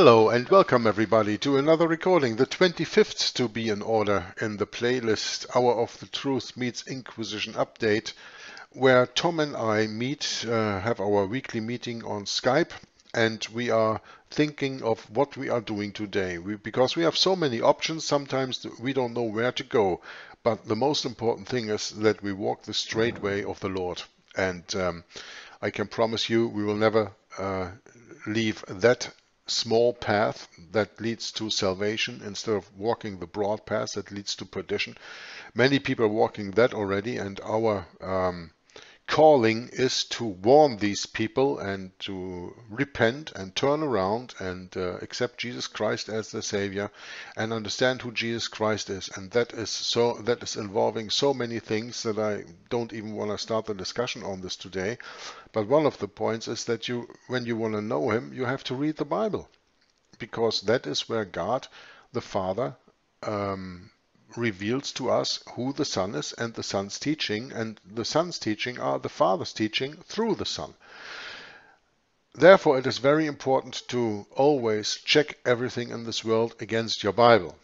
Hello and welcome everybody to another recording, the 25th to be in order in the playlist Hour of the Truth meets Inquisition update, where Tom and I meet, uh, have our weekly meeting on Skype, and we are thinking of what we are doing today. We, because we have so many options, sometimes we don't know where to go. But the most important thing is that we walk the straight way of the Lord. And um, I can promise you, we will never uh, leave that small path that leads to salvation instead of walking the broad path that leads to perdition. Many people are walking that already, and our um, calling is to warn these people and to repent and turn around and uh, accept Jesus Christ as the Savior and understand who Jesus Christ is. And that is so that is involving so many things that I don't even want to start the discussion on this today. But one of the points is that you, when you want to know Him, you have to read the Bible, because that is where God, the Father, um, reveals to us who the Son is and the Son's teaching, and the Son's teaching are the Father's teaching through the Son. Therefore, it is very important to always check everything in this world against your Bible.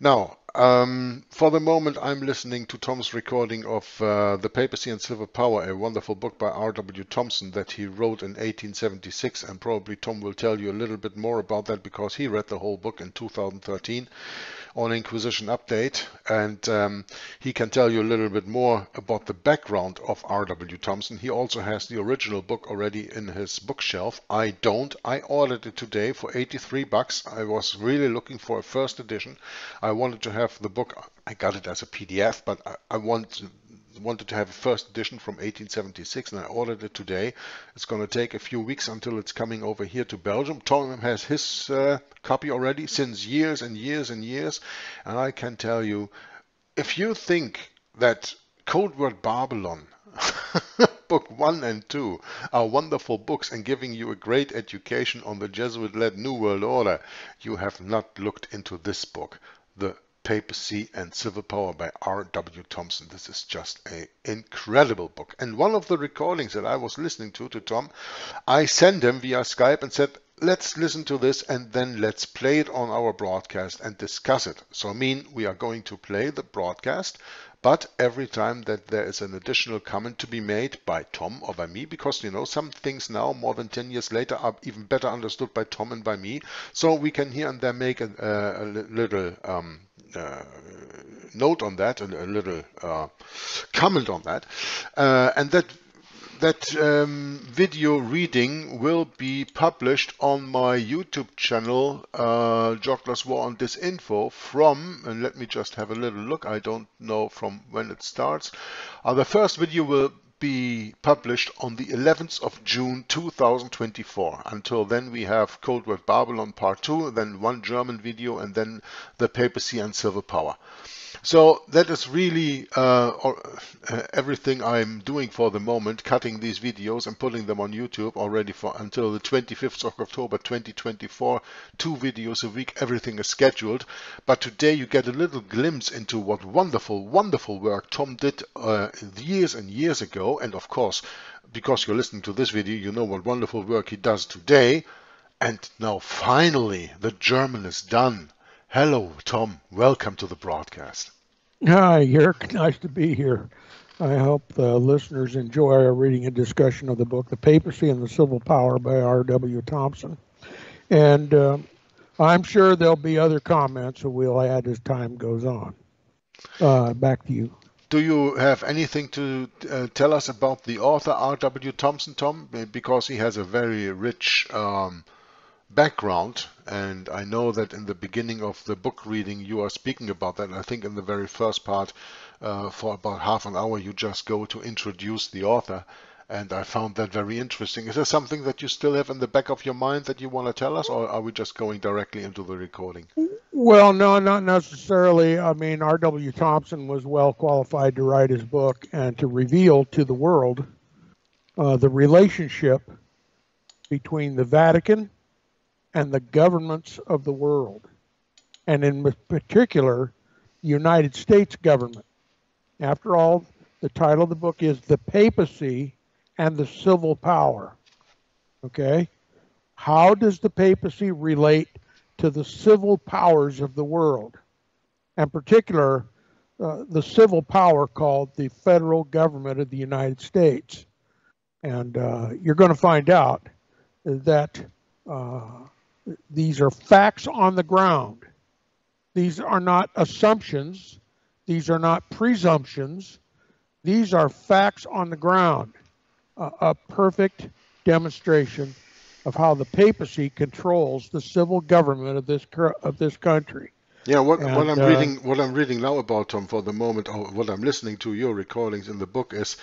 Now, um, for the moment, I'm listening to Tom's recording of uh, The Papacy and Civil Power, a wonderful book by R.W. Thompson that he wrote in 1876. And probably Tom will tell you a little bit more about that because he read the whole book in 2013 on Inquisition Update, and um, he can tell you a little bit more about the background of R.W. Thompson. He also has the original book already in his bookshelf. I don't. I ordered it today for 83 bucks. I was really looking for a first edition. I wanted to have the book. I got it as a PDF, but I, I want wanted to have a first edition from 1876 and I ordered it today. It's going to take a few weeks until it's coming over here to Belgium. Tom has his uh, copy already since years and years and years. And I can tell you, if you think that Code Word Barbelon book one and two are wonderful books and giving you a great education on the Jesuit-led New World Order, you have not looked into this book, The Papacy and Civil Power by R.W. Thompson. This is just an incredible book. And one of the recordings that I was listening to, to Tom, I sent him via Skype and said, let's listen to this and then let's play it on our broadcast and discuss it. So I mean, we are going to play the broadcast, but every time that there is an additional comment to be made by Tom or by me, because you know some things now, more than 10 years later, are even better understood by Tom and by me. So we can here and there make a, a, little um, uh, note on that, a, a little uh, comment on that, uh, and that that um, video reading will be published on my YouTube channel, uh, Joggler's War on Disinfo from, and let me just have a little look, I don't know from when it starts. Uh, the first video will be published on the 11th of June 2024. Until then we have Code Word Barbelon Part 2, then one German video and then the papacy and civil power. So that is really uh, uh, everything I'm doing for the moment, cutting these videos and putting them on YouTube already for until the 25th of October 2024. Two videos a week, everything is scheduled. But today you get a little glimpse into what wonderful, wonderful work Tom did uh, years and years ago. And of course, because you're listening to this video, you know what wonderful work he does today. And now finally, the German is done. Hello, Tom. Welcome to the broadcast. Hi, Eric. Nice to be here. I hope the listeners enjoy our reading and discussion of the book, The Papacy and the Civil Power by R.W. Thompson. And uh, I'm sure there'll be other comments that we'll add as time goes on. Uh, back to you. Do you have anything to uh, tell us about the author R.W. Thompson, Tom? Because he has a very rich um, background and I know that in the beginning of the book reading you are speaking about that. I think in the very first part uh, for about half an hour you just go to introduce the author and I found that very interesting. Is there something that you still have in the back of your mind that you want to tell us or are we just going directly into the recording? Well, no, not necessarily. I mean, R.W. Thompson was well qualified to write his book and to reveal to the world uh, the relationship between the Vatican and the governments of the world, and in particular, United States government. After all, the title of the book is The Papacy and the Civil Power. Okay? how does the papacy relate to the civil powers of the world, in particular, uh, the civil power called the federal government of the United States. And uh, you're going to find out that uh, these are facts on the ground. These are not assumptions. These are not presumptions. These are facts on the ground. a perfect demonstration of how the papacy controls the civil government of this of this country. Yeah, what, and, what I'm uh, reading, what I'm reading now about Tom for the moment, or what I'm listening to your recordings in the book is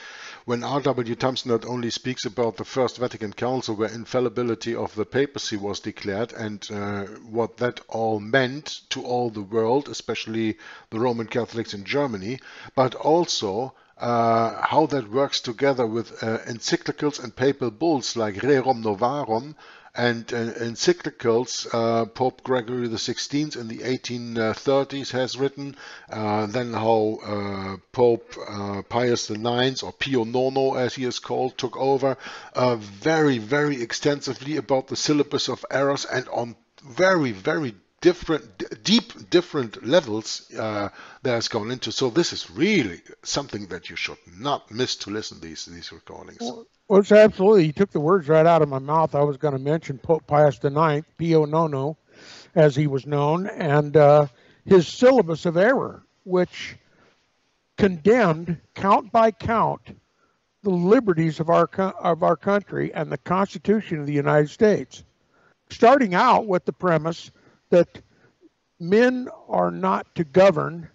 when R.W. Thompson not only speaks about the First Vatican Council, where infallibility of the papacy was declared, and uh, what that all meant to all the world, especially the Roman Catholics in Germany, but also uh, how that works together with uh, encyclicals and papal bulls like Rerum Novarum and uh, encyclicals uh, Pope Gregory XVI in the 1830s has written, uh, then how uh, Pope uh, Pius IX or Pio Nono as he is called took over uh, very very extensively about the syllabus of errors and on very very different deep different levels uh, that has gone into so this is really something that you should not miss to listen to these these recordings well, it's absolutely. You took the words right out of my mouth. I was going to mention Pope Pius IX, Pio Nono, as he was known, and uh, his syllabus of error, which condemned count by count the liberties of our of our country and the Constitution of the United States, starting out with the premise that men are not to govern,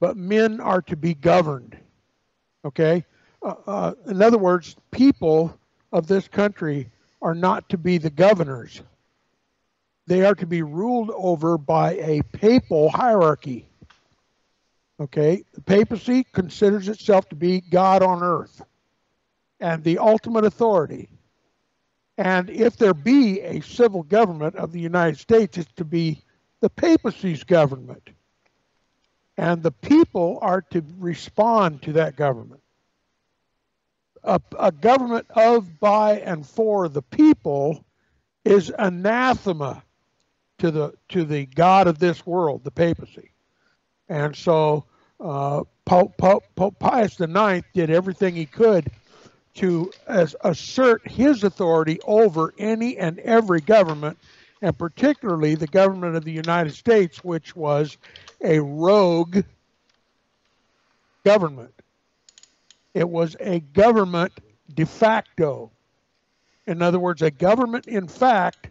but men are to be governed. Okay, uh, uh, in other words, people of this country are not to be the governors. They are to be ruled over by a papal hierarchy. Okay, the papacy considers itself to be God on earth and the ultimate authority. And if there be a civil government of the United States, it's to be the papacy's government. And the people are to respond to that government a, a government of, by, and for the people is anathema to the to the God of this world, the papacy. And so uh, Pope, Pope, Pope Pius IX did everything he could to as, assert his authority over any and every government, and particularly the government of the United States, which was a rogue government. It was a government de facto. In other words, a government in fact,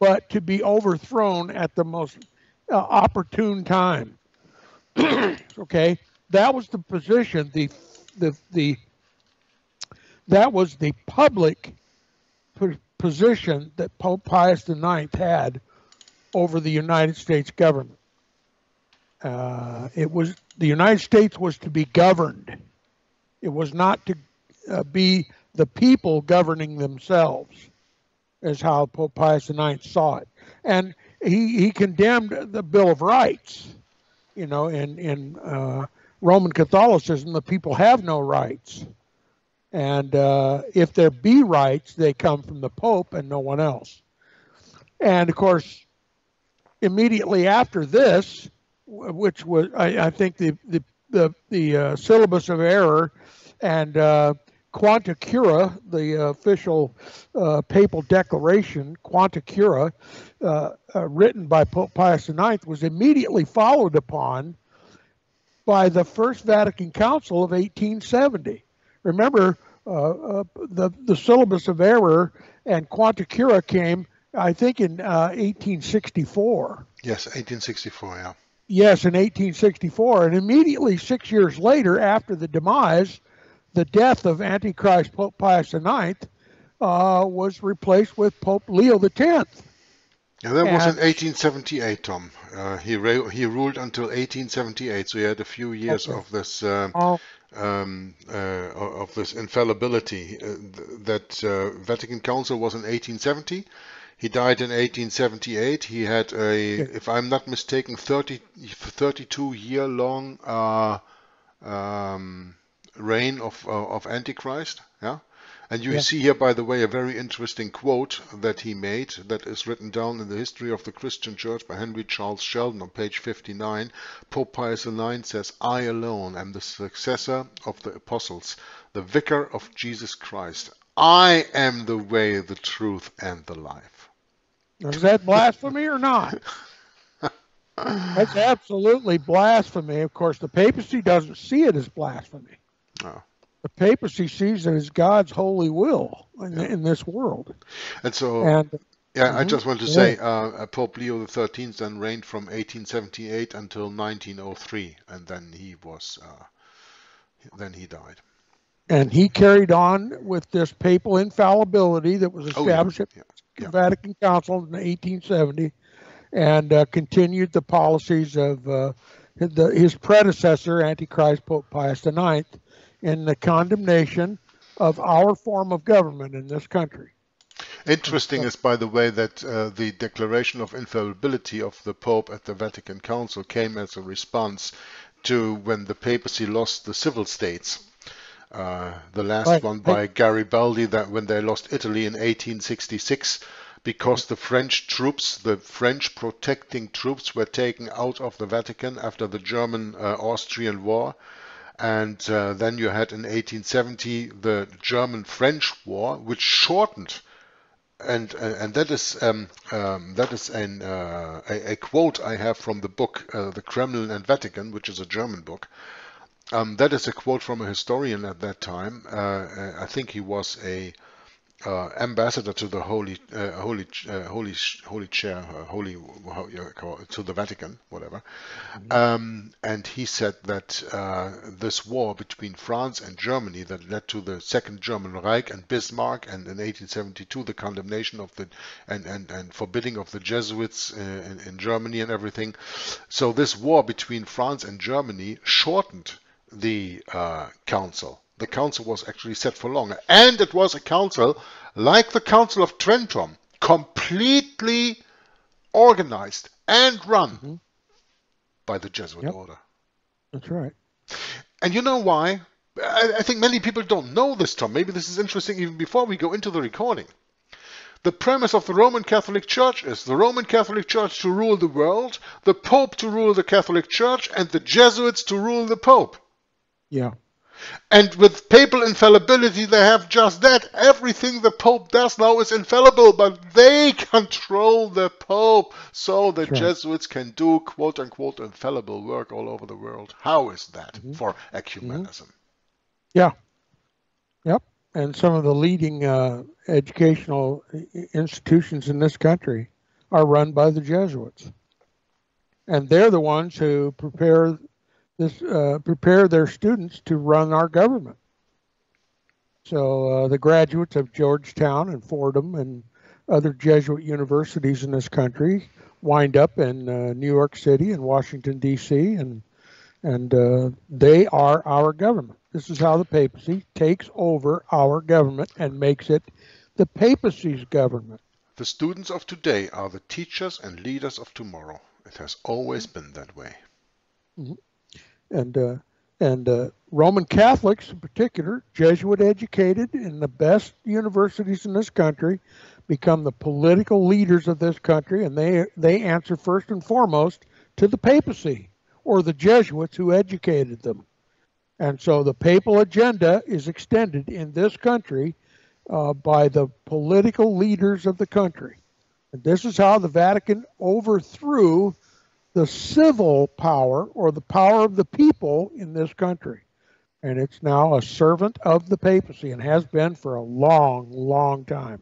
but to be overthrown at the most uh, opportune time. okay, that was the position. The the the that was the public position that Pope Pius IX had over the United States government. Uh, it was the United States was to be governed it was not to uh, be the people governing themselves, is how Pope Pius IX saw it. And he, he condemned the Bill of Rights. You know, in, in uh, Roman Catholicism, the people have no rights. And uh, if there be rights, they come from the Pope and no one else. And of course, immediately after this, which was, I, I think, the, the the the uh, syllabus of error and uh, Quanta Cura, the official uh, papal declaration, Quanta Cura, uh, uh, written by Pope Pius IX, was immediately followed upon by the First Vatican Council of 1870. Remember, uh, the the syllabus of error and Quanta Cura came, I think, in 1864. Yes, 1864. Yeah. Yes, in 1864. And immediately six years later, after the demise, the death of Antichrist Pope Pius IX uh, was replaced with Pope Leo X. Yeah, that and, was in 1878, Tom. Uh, he he ruled until 1878, so he had a few years okay. of this uh, oh. um, uh, of this infallibility. Uh, that uh, Vatican Council was in 1870 he died in 1878. He had a, if I'm not mistaken, 30, 32 year long uh, um, reign of uh, of Antichrist. Yeah, And you Yeah. see here, by the way, a very interesting quote that he made that is written down in the History of the Christian Church by Henry Charles Sheldon on page 59. Pope Pius IX says, I alone am the successor of the apostles, the vicar of Jesus Christ. I am the way, the truth, and the life. Is that blasphemy or not? That's absolutely blasphemy. Of course, the papacy doesn't see it as blasphemy. Oh. The papacy sees it as God's holy will in, in this world. And so, And yeah, I Mhm. just want to Yeah. say, uh, Pope Leo XIII then reigned from 1878 until 1903, and then he was, uh, then he died. and he carried on with this papal infallibility that was Oh, yeah. established at Yeah. the. Vatican Council in 1870, and uh, continued the policies of uh, the, his predecessor, Antichrist Pope Pius IX, in the condemnation of our form of government in this country. Interesting is, by the way, that uh, the declaration of infallibility of the Pope at the Vatican Council came as a response to when the papacy lost the civil states. Uh, the last Right. one by Garibaldi, that when they lost Italy in 1866, because the French troops, the French protecting troops, were taken out of the Vatican after the German-Austrian War. And uh, then you had in 1870 the German-French War, which shortened and uh, and that is um, um, that is an uh, a, a quote I have from the book uh, The Kremlin and Vatican, which is a German book. Um, that is a quote from a historian at that time. Uh, I think he was a uh, ambassador to the Holy uh, Holy uh, Holy Holy Chair, uh, Holy how you call it, to the Vatican, whatever. Um, and he said that uh, this war between France and Germany that led to the Second German Reich and Bismarck, and in 1872 the condemnation of the and and, and forbidding of the Jesuits uh, in, in Germany and everything. So this war between France and Germany shortened the uh, council. The council was actually set for longer, and it was a council like the Council of Trentum, completely organized and run Mhm. by the Jesuit Yep. order. That's right. And you know why? I, I think many people don't know this, Tom. Maybe this is interesting even before we go into the recording. The premise of the Roman Catholic Church is the Roman Catholic Church to rule the world, the Pope to rule the Catholic Church, and the Jesuits to rule the Pope. Yeah. And with papal infallibility, they have just that. Everything the Pope does now is infallible, but they control the Pope. So the right. Jesuits can do quote unquote infallible work all over the world. How is that Mhm. for ecumenism? Yeah. Yep. And some of the leading uh, educational institutions in this country are run by the Jesuits. And they're the ones who prepare this uh, prepare their students to run our government. So uh, the graduates of Georgetown and Fordham and other Jesuit universities in this country wind up in uh, New York City and Washington D.C. and and uh, they are our government. This is how the papacy takes over our government and makes it the papacy's government. The students of today are the teachers and leaders of tomorrow. It has always been that way. And uh, and uh, Roman Catholics, in particular, Jesuit educated in the best universities in this country, become the political leaders of this country, and they they answer first and foremost to the papacy or the Jesuits who educated them. And so the papal agenda is extended in this country uh, by the political leaders of the country. And this is how the Vatican overthrew the civil power or the power of the people in this country. And it's now a servant of the papacy and has been for a long, long time.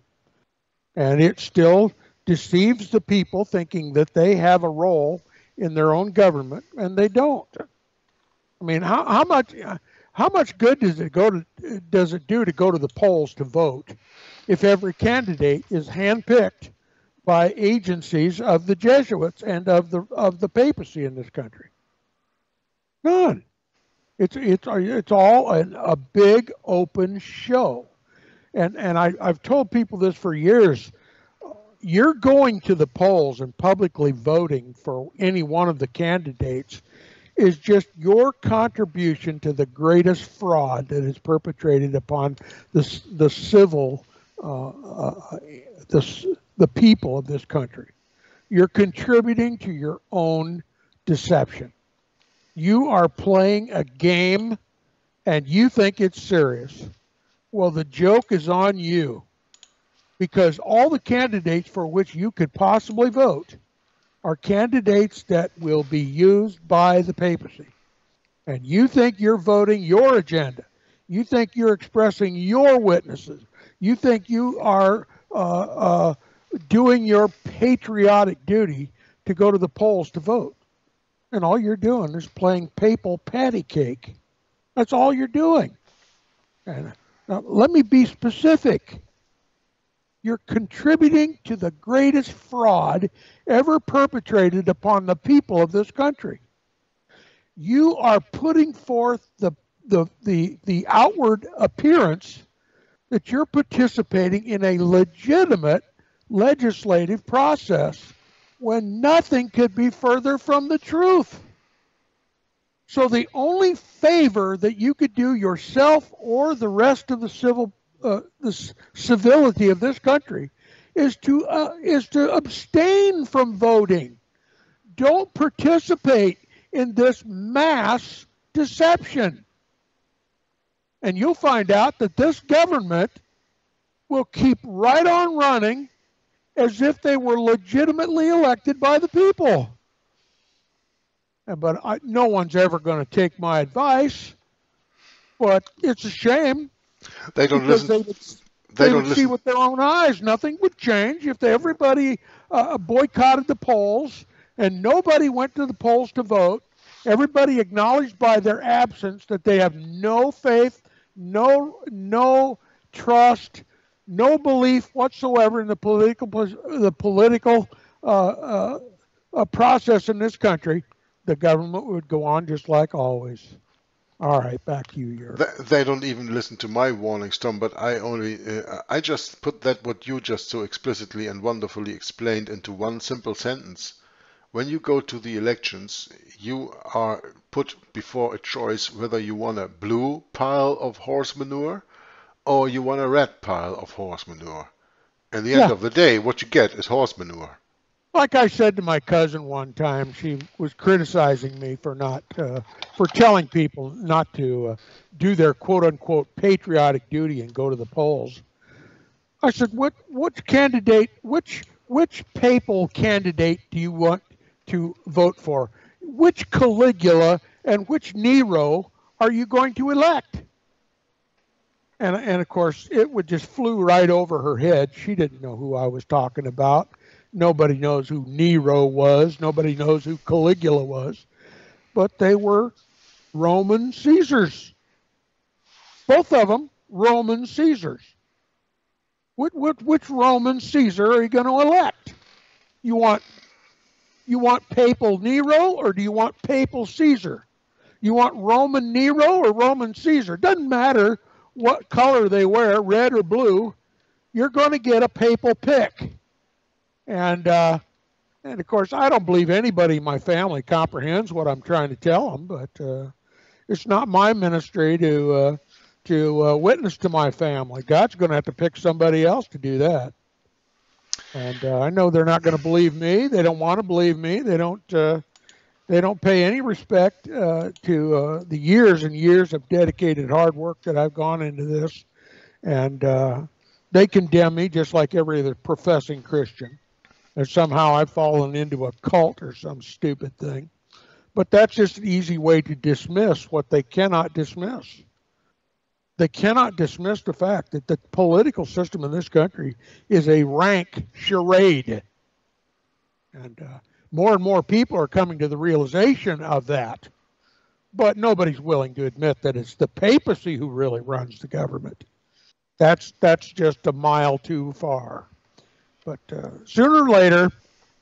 And it still deceives the people thinking that they have a role in their own government, and they don't. I mean, how, how much how much good does it go to does it do to go to the polls to vote if every candidate is handpicked by agencies of the Jesuits and of the of the papacy in this country? None. It's it's it's all a, a big open show, and and I I've told people this for years. You're going to the polls and publicly voting for any one of the candidates is just your contribution to the greatest fraud that is perpetrated upon the, the civil, uh, uh, the, the people of this country. You're contributing to your own deception. You are playing a game and you think it's serious. Well, the joke is on you because all the candidates for which you could possibly vote are candidates that will be used by the papacy. And you think you're voting your agenda. You think you're expressing your witnesses. You think you are uh, uh, doing your patriotic duty to go to the polls to vote. And all you're doing is playing papal patty cake. That's all you're doing. And now, let me be specific you're contributing to the greatest fraud ever perpetrated upon the people of this country. You are putting forth the, the, the, the outward appearance that you're participating in a legitimate legislative process when nothing could be further from the truth. So the only favor that you could do yourself or the rest of the civil uh, the civility of this country is to uh, is to abstain from voting. Don't participate in this mass deception. And you'll find out that this government will keep right on running as if they were legitimately elected by the people. But I, no one's ever going to take my advice. But it's a shame they don't listen. They would, they, they don't would listen. see with their own eyes. Nothing would change if everybody uh, boycotted the polls and nobody went to the polls to vote. Everybody acknowledged by their absence that they have no faith, no no trust, no belief whatsoever in the political the political uh, uh, uh process in this country. The government would go on just like always. All right, back to you, Jörg. They, they don't even listen to my warnings, Tom. But I only, uh, I just put that what you just so explicitly and wonderfully explained into one simple sentence. When you go to the elections, you are put before a choice whether you want a blue pile of horse manure or you want a red pile of horse manure. And the yeah. end of the day, what you get is horse manure like I said to my cousin one time, she was criticizing me for not uh, for telling people not to uh, do their quote unquote patriotic duty and go to the polls. I said, "What which candidate, which which papal candidate do you want to vote for? Which Caligula and which Nero are you going to elect?" And and of course, it would just flew right over her head. She didn't know who I was talking about Nobody knows who Nero was. Nobody knows who Caligula was. But they were Roman Caesars. Both of them Roman Caesars. Which, which, which Roman Caesar are you going to elect? You want you want papal Nero or do you want papal Caesar? You want Roman Nero or Roman Caesar? Doesn't matter what color they wear, red or blue. You're going to get a papal pick. And uh, and of course, I don't believe anybody in my family comprehends what I'm trying to tell them, but uh, it's not my ministry to uh, to uh, witness to my family. God's going to have to pick somebody else to do that. And uh, I know they're not going to believe me. They don't want to believe me. They don't. They don't pay any respect uh, to uh, the years and years of dedicated hard work that I've gone into this, and uh, they condemn me just like every other professing Christian that somehow I've fallen into a cult or some stupid thing. But that's just an easy way to dismiss what they cannot dismiss. They cannot dismiss the fact that the political system in this country is a rank charade. And uh, more and more people are coming to the realization of that. But nobody's willing to admit that it's the papacy who really runs the government. That's that's just a mile too far. But uh, sooner or later,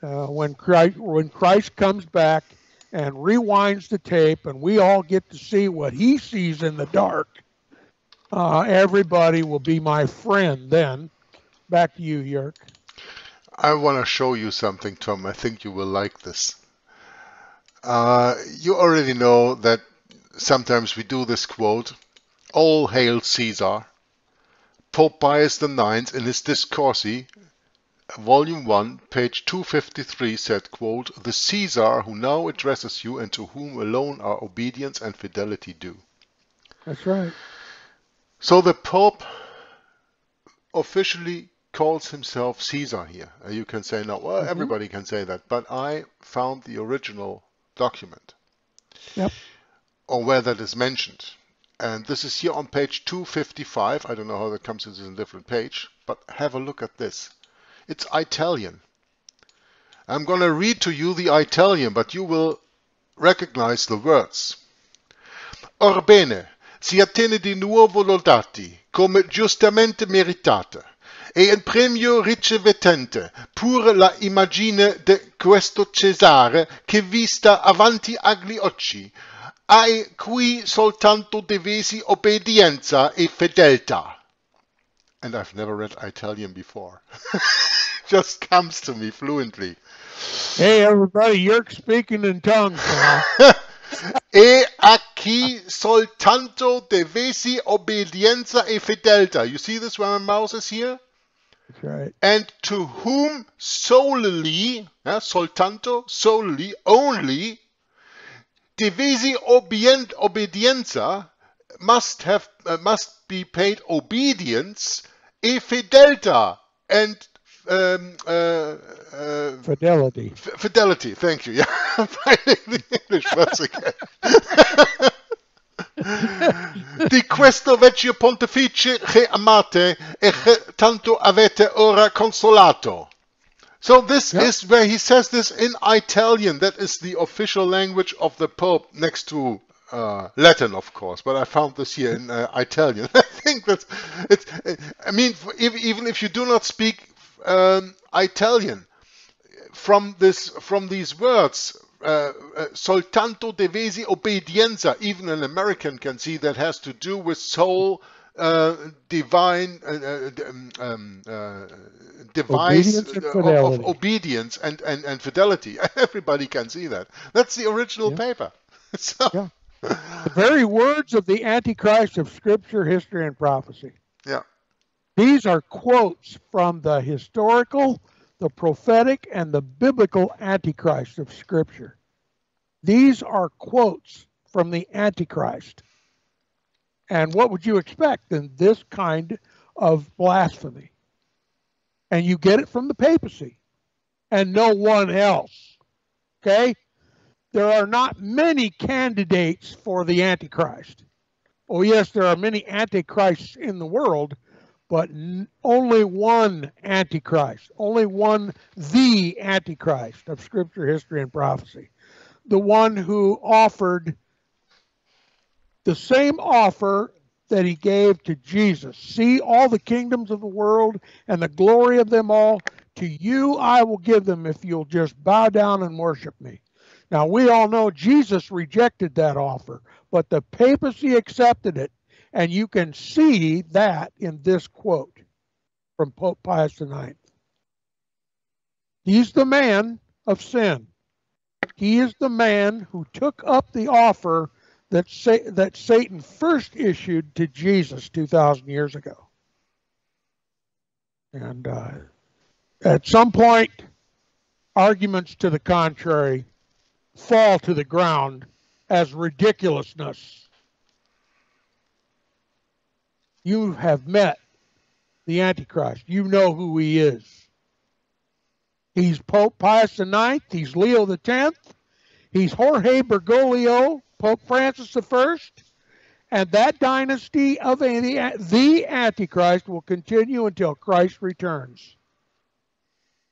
uh, when Christ when Christ comes back and rewinds the tape, and we all get to see what he sees in the dark, uh, everybody will be my friend then. Back to you, Jörg. I want to show you something, Tom. I think you will like this. Uh, you already know that sometimes we do this quote, All hail Caesar. Pope Pius IX in his Discorsi, volume 1, page 253 said, quote, The Caesar who now addresses you and to whom alone are obedience and fidelity due. That's right. So the Pope officially calls himself Caesar here. Uh, you can say no, well, Mhm. everybody can say that, but I found the original document Yep. or where that is mentioned. And this is here on page 255. I don't know how that comes into a different page, but have a look at this. It's Italian. I'm going to read to you the Italian, but you will recognize the words. Orbene, si attene di nuovo lodati, come giustamente meritate, e in premio ricevetente pure la immagine de questo Cesare che vista avanti agli occhi, ai cui soltanto devesi obbedienza e fedeltà. And I've never read Italian before. Just comes to me fluently. Hey, everybody, you're speaking in tongues now. e a chi soltanto devesi obbedienza e fedeltà. You see this where my mouse is here? That's right. And to whom solely, yeah, soltanto, solely, only, devesi obedient, obedienza must have uh, must be paid obedience e fedeltà and um, uh, uh, Fidelity. F- Fidelity, thank you. Yeah, I'm finding the English words again. Di questo vecchio pontefice che amate e che tanto avete ora consolato. So this Yeah. is where he says this in Italian. That is the official language of the Pope next to uh, Latin, of course. But I found this here in uh, Italian. I think that's it's. I mean, if, even if you do not speak um, Italian, from this from these words uh, uh, soltanto devesi obbedienza even an american can see that has to do with soul uh, divine uh, um, um, uh, device Obedience and of- of, fidelity. obedience and, and, and fidelity everybody can see that that's the original Yeah. paper so Yeah. The very words of the Antichrist of Scripture, history, and prophecy. Yeah. These are quotes from the historical, the prophetic, and the biblical Antichrist of Scripture. These are quotes from the Antichrist. And what would you expect in this kind of blasphemy? And you get it from the papacy and no one else. Okay? There are not many candidates for the Antichrist. Oh, yes, there are many Antichrists in the world, but only one Antichrist, only one, the Antichrist of Scripture, history, and prophecy. The one who offered the same offer that he gave to Jesus. See all the kingdoms of the world and the glory of them all. To you I will give them if you'll just bow down and worship me. Now, we all know Jesus rejected that offer, but the papacy accepted it. And you can see that in this quote from Pope Pius IX. He's the man of sin. He is the man who took up the offer that, Sa- that Satan first issued to Jesus 2,000 years ago. And uh, at some point, arguments to the contrary fall to the ground as ridiculousness. You have met the Antichrist. You know who he is. He's Pope Pius IX. He's Leo X. He's Jorge Bergoglio, Pope Francis I. And that dynasty of the, the Antichrist will continue until Christ returns.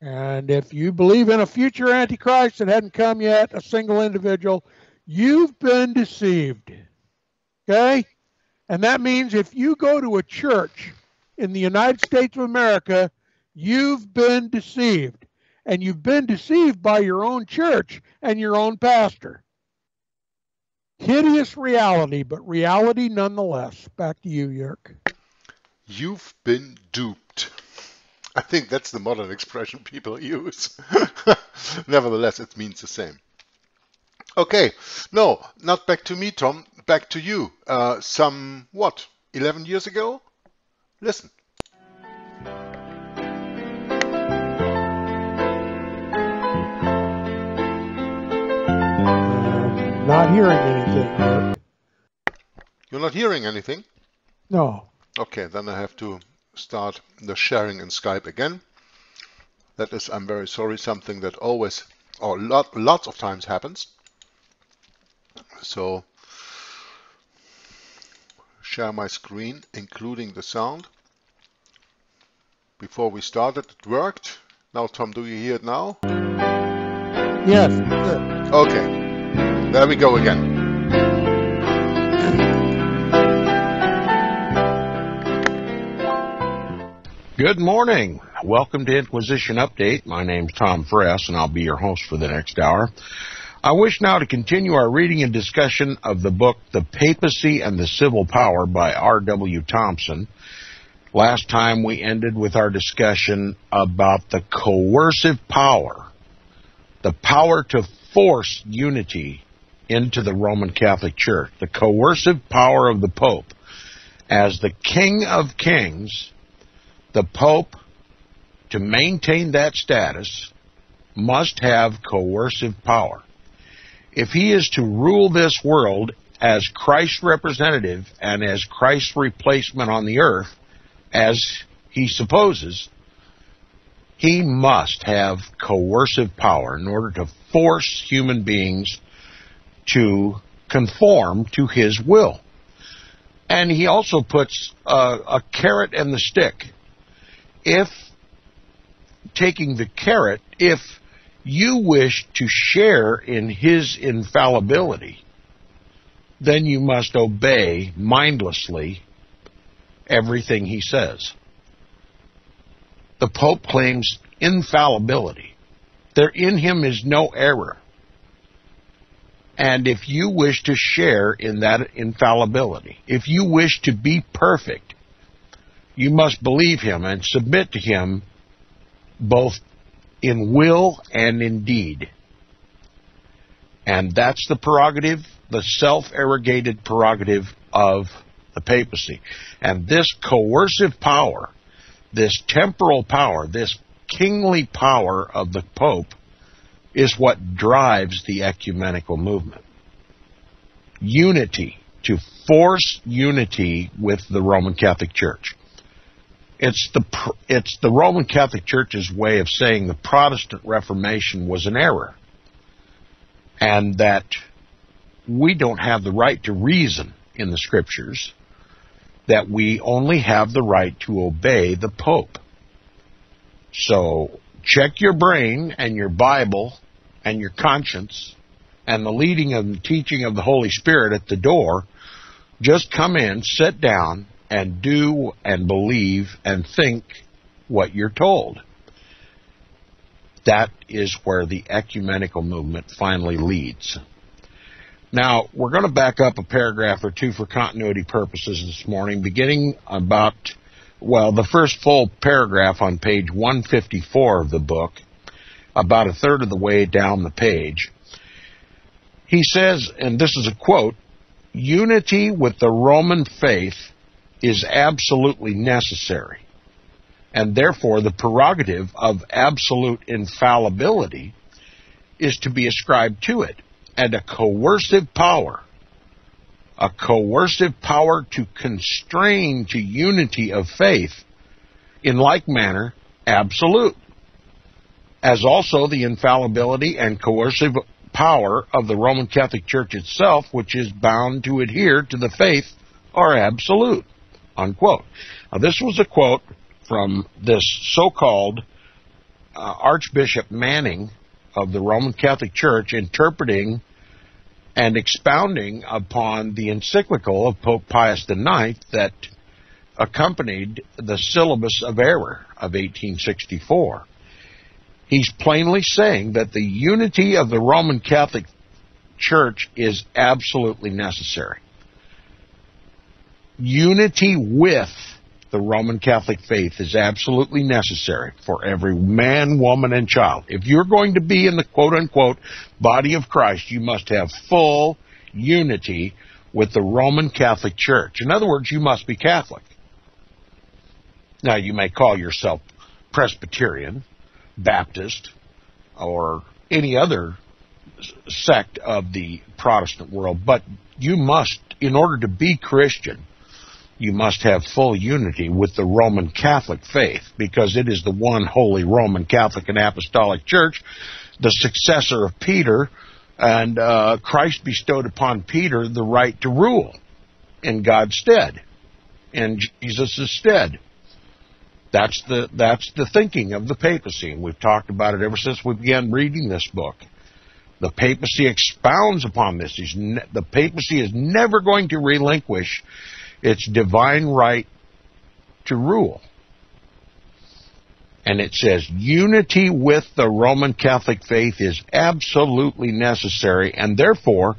And if you believe in a future Antichrist that hadn't come yet, a single individual, you've been deceived. Okay? And that means if you go to a church in the United States of America, you've been deceived. And you've been deceived by your own church and your own pastor. Hideous reality, but reality nonetheless. Back to you, Jörg. You've been duped. I think that's the modern expression people use. Nevertheless, it means the same. Okay, no, not back to me, Tom. Back to you. Uh, some what? Eleven years ago. Listen. Not hearing anything. You're not hearing anything? No. Okay, then I have to start the sharing in Skype again. That is, I'm very sorry, something that always, or lot, lots of times happens. So, share my screen, including the sound. Before we started, it worked. Now, Tom, do you hear it now? Yes. Okay, there we go again. Good morning. Welcome to Inquisition Update. My name's Tom Friess, and I'll be your host for the next hour. I wish now to continue our reading and discussion of the book The Papacy and the Civil Power by R.W. Thompson. Last time we ended with our discussion about the coercive power, the power to force unity into the Roman Catholic Church, the coercive power of the Pope as the King of Kings the Pope, to maintain that status, must have coercive power. If he is to rule this world as Christ's representative and as Christ's replacement on the earth, as he supposes, he must have coercive power in order to force human beings to conform to his will. And he also puts a, a carrot and the stick if taking the carrot, if you wish to share in his infallibility, then you must obey mindlessly everything he says. The Pope claims infallibility. There in him is no error. And if you wish to share in that infallibility, if you wish to be perfect, you must believe him and submit to him both in will and in deed. And that's the prerogative, the self arrogated prerogative of the papacy. And this coercive power, this temporal power, this kingly power of the Pope is what drives the ecumenical movement. Unity, to force unity with the Roman Catholic Church. It's the it's the Roman Catholic Church's way of saying the Protestant Reformation was an error, and that we don't have the right to reason in the Scriptures. That we only have the right to obey the Pope. So check your brain and your Bible and your conscience and the leading and teaching of the Holy Spirit at the door. Just come in, sit down, and do and believe and think what you're told. That is where the ecumenical movement finally leads. Now, we're going to back up a paragraph or two for continuity purposes this morning, beginning about, well, the first full paragraph on page 154 of the book, about a third of the way down the page. He says, and this is a quote, unity with the Roman faith is absolutely necessary. And therefore, the prerogative of absolute infallibility is to be ascribed to it. And a coercive power, a coercive power to constrain to unity of faith, in like manner, absolute. As also the infallibility and coercive power of the Roman Catholic Church itself, which is bound to adhere to the faith, are absolute unquote. Now, this was a quote from this so-called uh, Archbishop Manning of the Roman Catholic Church interpreting and expounding upon the encyclical of Pope Pius IX that accompanied the Syllabus of Error of 1864. He's plainly saying that the unity of the Roman Catholic Church is absolutely necessary unity with the Roman Catholic faith is absolutely necessary for every man, woman, and child. If you're going to be in the quote unquote body of Christ, you must have full unity with the Roman Catholic Church. In other words, you must be Catholic. Now, you may call yourself Presbyterian, Baptist, or any other sect of the Protestant world, but you must, in order to be Christian, you must have full unity with the Roman Catholic faith because it is the one holy Roman Catholic and Apostolic Church, the successor of Peter, and uh, Christ bestowed upon Peter the right to rule in God's stead, in Jesus' stead. That's the that's the thinking of the papacy, and we've talked about it ever since we began reading this book. The papacy expounds upon this. The papacy is never going to relinquish its divine right to rule. And it says unity with the Roman Catholic faith is absolutely necessary, and therefore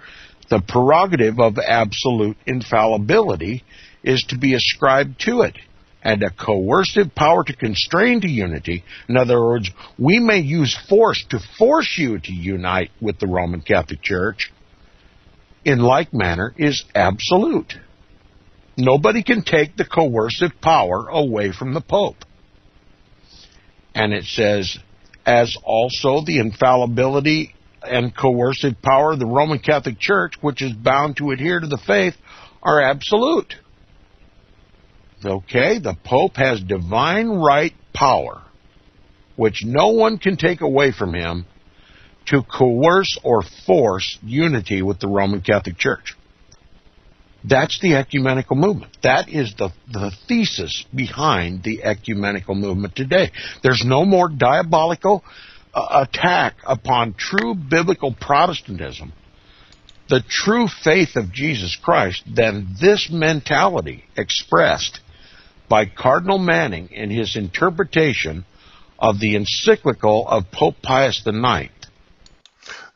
the prerogative of absolute infallibility is to be ascribed to it and a coercive power to constrain to unity. In other words, we may use force to force you to unite with the Roman Catholic Church. In like manner, is absolute. Nobody can take the coercive power away from the Pope. And it says, as also the infallibility and coercive power of the Roman Catholic Church, which is bound to adhere to the faith, are absolute. Okay? The Pope has divine right power, which no one can take away from him, to coerce or force unity with the Roman Catholic Church. That's the ecumenical movement. That is the, the thesis behind the ecumenical movement today. There's no more diabolical uh, attack upon true biblical Protestantism, the true faith of Jesus Christ, than this mentality expressed by Cardinal Manning in his interpretation of the encyclical of Pope Pius IX.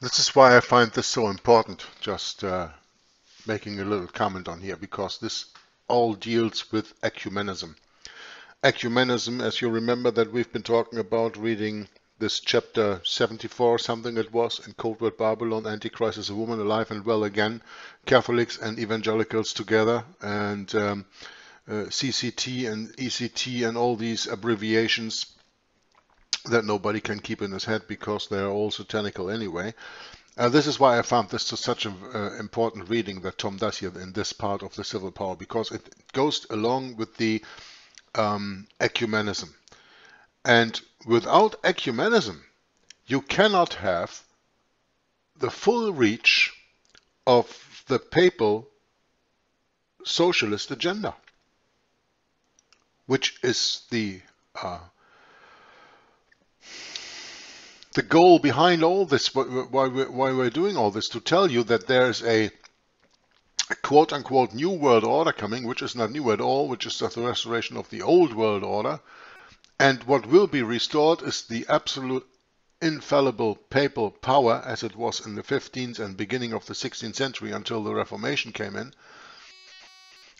This is why I find this so important, just uh, making a little comment on here, because this all deals with ecumenism. Ecumenism, as you remember that we've been talking about reading this chapter 74, something it was, in Code Word Barbelon, Antichrist is a woman alive and well again, Catholics and evangelicals together, and um, uh, CCT and ECT and all these abbreviations that nobody can keep in his head because they are all satanical anyway. Uh, this is why I found this to such an uh, important reading that Tom does here in this part of the civil power because it goes along with the um, ecumenism. And without ecumenism, you cannot have the full reach of the papal socialist agenda which is the uh, the goal behind all this, why we're, why we're doing all this, to tell you that there's a quote unquote new world order coming, which is not new at all, which is the restoration of the old world order. And what will be restored is the absolute infallible papal power as it was in the 15th and beginning of the 16th century until the Reformation came in.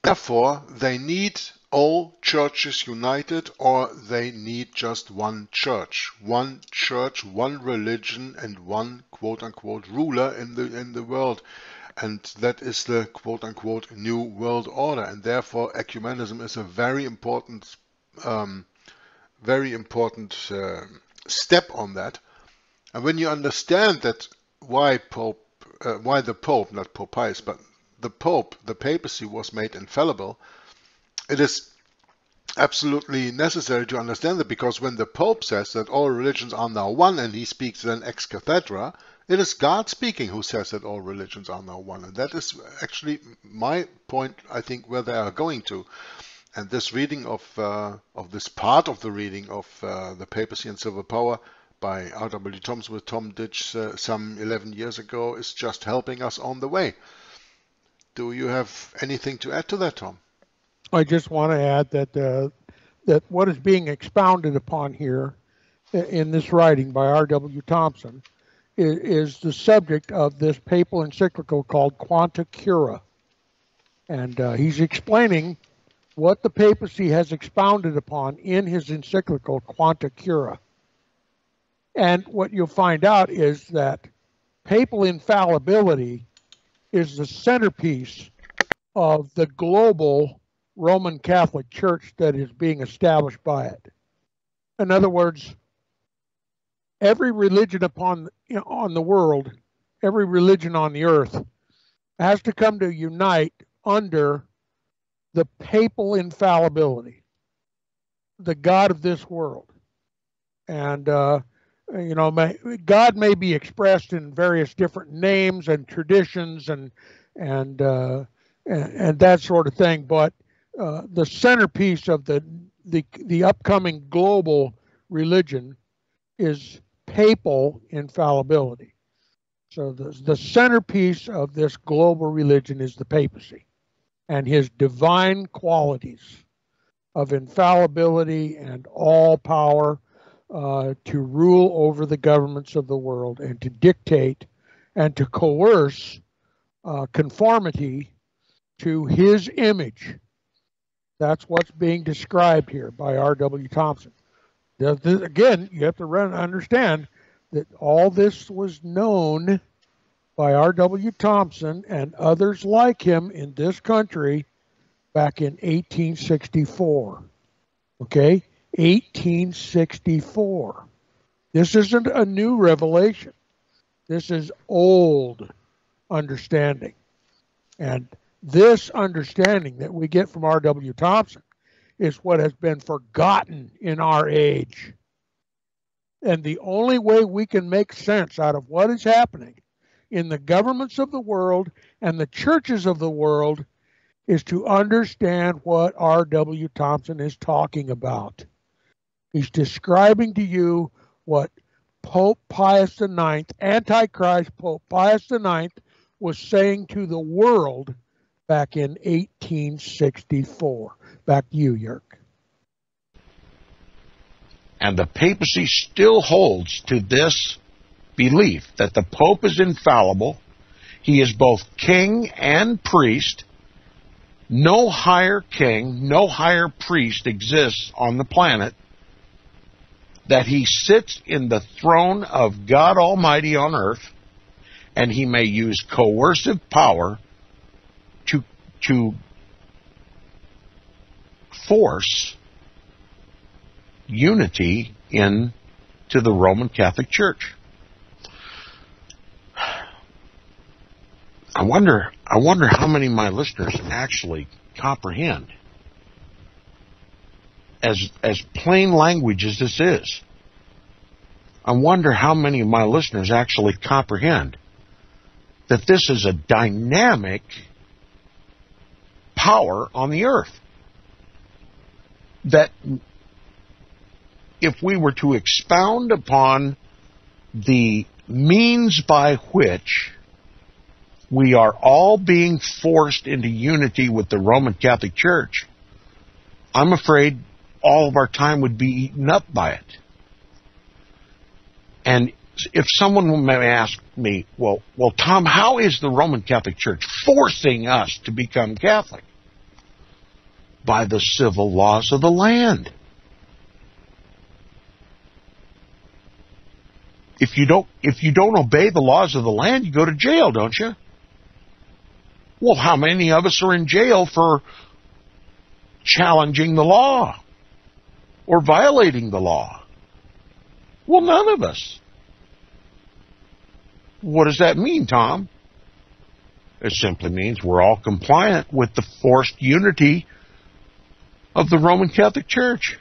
Therefore, they need all churches united or they need just one church. One church, one religion and one quote unquote ruler in the in the world. And that is the quote unquote new world order. And therefore ecumenism is a very important um, very important uh, step on that. And when you understand that why Pope uh, why the Pope, not Pope Pius, but the Pope, the papacy was made infallible, it is absolutely necessary to understand that because when the Pope says that all religions are now one and he speaks then ex cathedra, it is God speaking who says that all religions are now one. And that is actually my point, I think, where they are going to. And this reading of, uh, of this part of the reading of uh, The Papacy and Civil Power by R.W. Thompson with Tom Ditch uh, some 11 years ago is just helping us on the way. Do you have anything to add to that, Tom? I just want to add that uh, that what is being expounded upon here in this writing by R.W. Thompson is, is, the subject of this papal encyclical called Quanta Cura, and uh, he's explaining what the papacy has expounded upon in his encyclical Quanta Cura. And what you'll find out is that papal infallibility is the centerpiece of the global Roman Catholic Church that is being established by it. In other words, every religion upon you know, on the world, every religion on the earth has to come to unite under the papal infallibility, the God of this world. And uh, you know, may, God may be expressed in various different names and traditions and and uh, and, and, that sort of thing, but uh, the centerpiece of the the the upcoming global religion is papal infallibility. So the the centerpiece of this global religion is the papacy and his divine qualities of infallibility and all power uh, to rule over the governments of the world and to dictate and to coerce uh, conformity to his image. That's what's being described here by R.W. Thompson. Again, you have to run, understand that all this was known by R.W. Thompson and others like him in this country back in 1864. Okay? 1864. This isn't a new revelation. This is old understanding. And this understanding that we get from R.W. Thompson is what has been forgotten in our age. And the only way we can make sense out of what is happening in the governments of the world and the churches of the world is to understand what R.W. Thompson is talking about. He's describing to you what Pope Pius IX, Antichrist Pope Pius IX, was saying to the world back in 1864. Back to you, Jörg. And the papacy still holds to this belief that the Pope is infallible. He is both king and priest. No higher king, no higher priest exists on the planet that he sits in the throne of God Almighty on earth, and he may use coercive power to, force unity into the Roman Catholic Church. I wonder I wonder how many of my listeners actually comprehend as as plain language as this is. I wonder how many of my listeners actually comprehend that this is a dynamic power on the earth. That if we were to expound upon the means by which we are all being forced into unity with the Roman Catholic Church, I'm afraid all of our time would be eaten up by it. And if someone may ask me, well, well, Tom, how is the Roman Catholic Church forcing us to become Catholic? By the civil laws of the land. If you don't, if you don't obey the laws of the land, you go to jail, don't you? Well, how many of us are in jail for challenging the law? or violating the law? Well, none of us. What does that mean, Tom? It simply means we're all compliant with the forced unity of the Roman Catholic Church.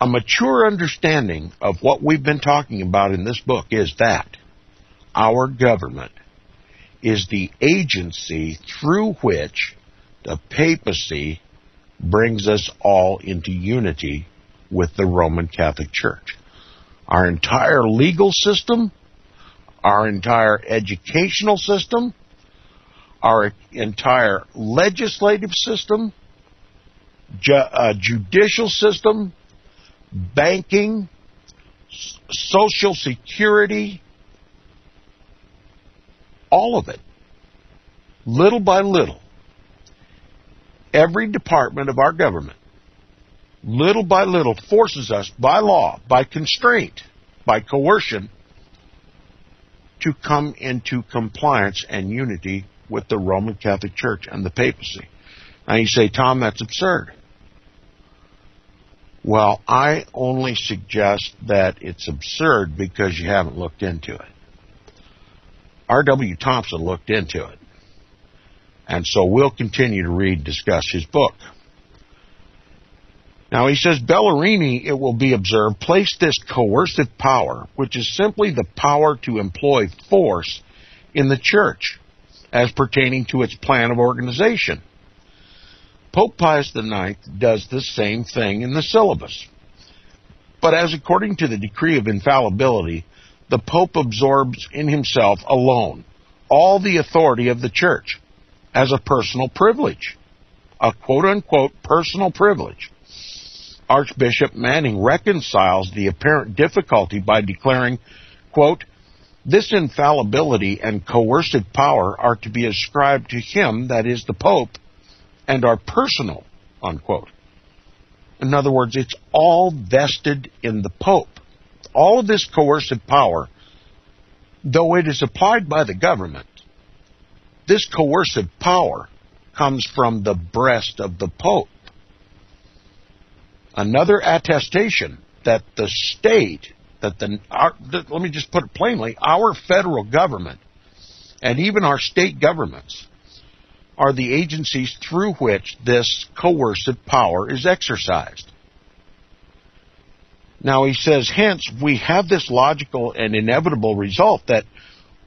A mature understanding of what we've been talking about in this book is that our government is the agency through which the papacy brings us all into unity with the Roman Catholic Church. Our entire legal system, our entire educational system, our entire legislative system, ju- uh, judicial system, banking, s- social security, all of it, little by little, every department of our government, little by little, forces us by law, by constraint, by coercion, to come into compliance and unity with the Roman Catholic Church and the papacy. Now you say, Tom, that's absurd. Well, I only suggest that it's absurd because you haven't looked into it. R.W. Thompson looked into it. And so we'll continue to read, discuss his book. Now he says Bellarmine, it will be observed, placed this coercive power, which is simply the power to employ force in the church as pertaining to its plan of organization. Pope Pius IX does the same thing in the syllabus. But as according to the decree of infallibility, the Pope absorbs in himself alone all the authority of the church as a personal privilege, a quote unquote personal privilege. Archbishop Manning reconciles the apparent difficulty by declaring, quote, this infallibility and coercive power are to be ascribed to him, that is the Pope, and are personal, unquote. In other words, it's all vested in the Pope. All of this coercive power, though it is applied by the government, this coercive power comes from the breast of the Pope another attestation that the state, that the, our, let me just put it plainly, our federal government and even our state governments are the agencies through which this coercive power is exercised. Now he says, hence, we have this logical and inevitable result that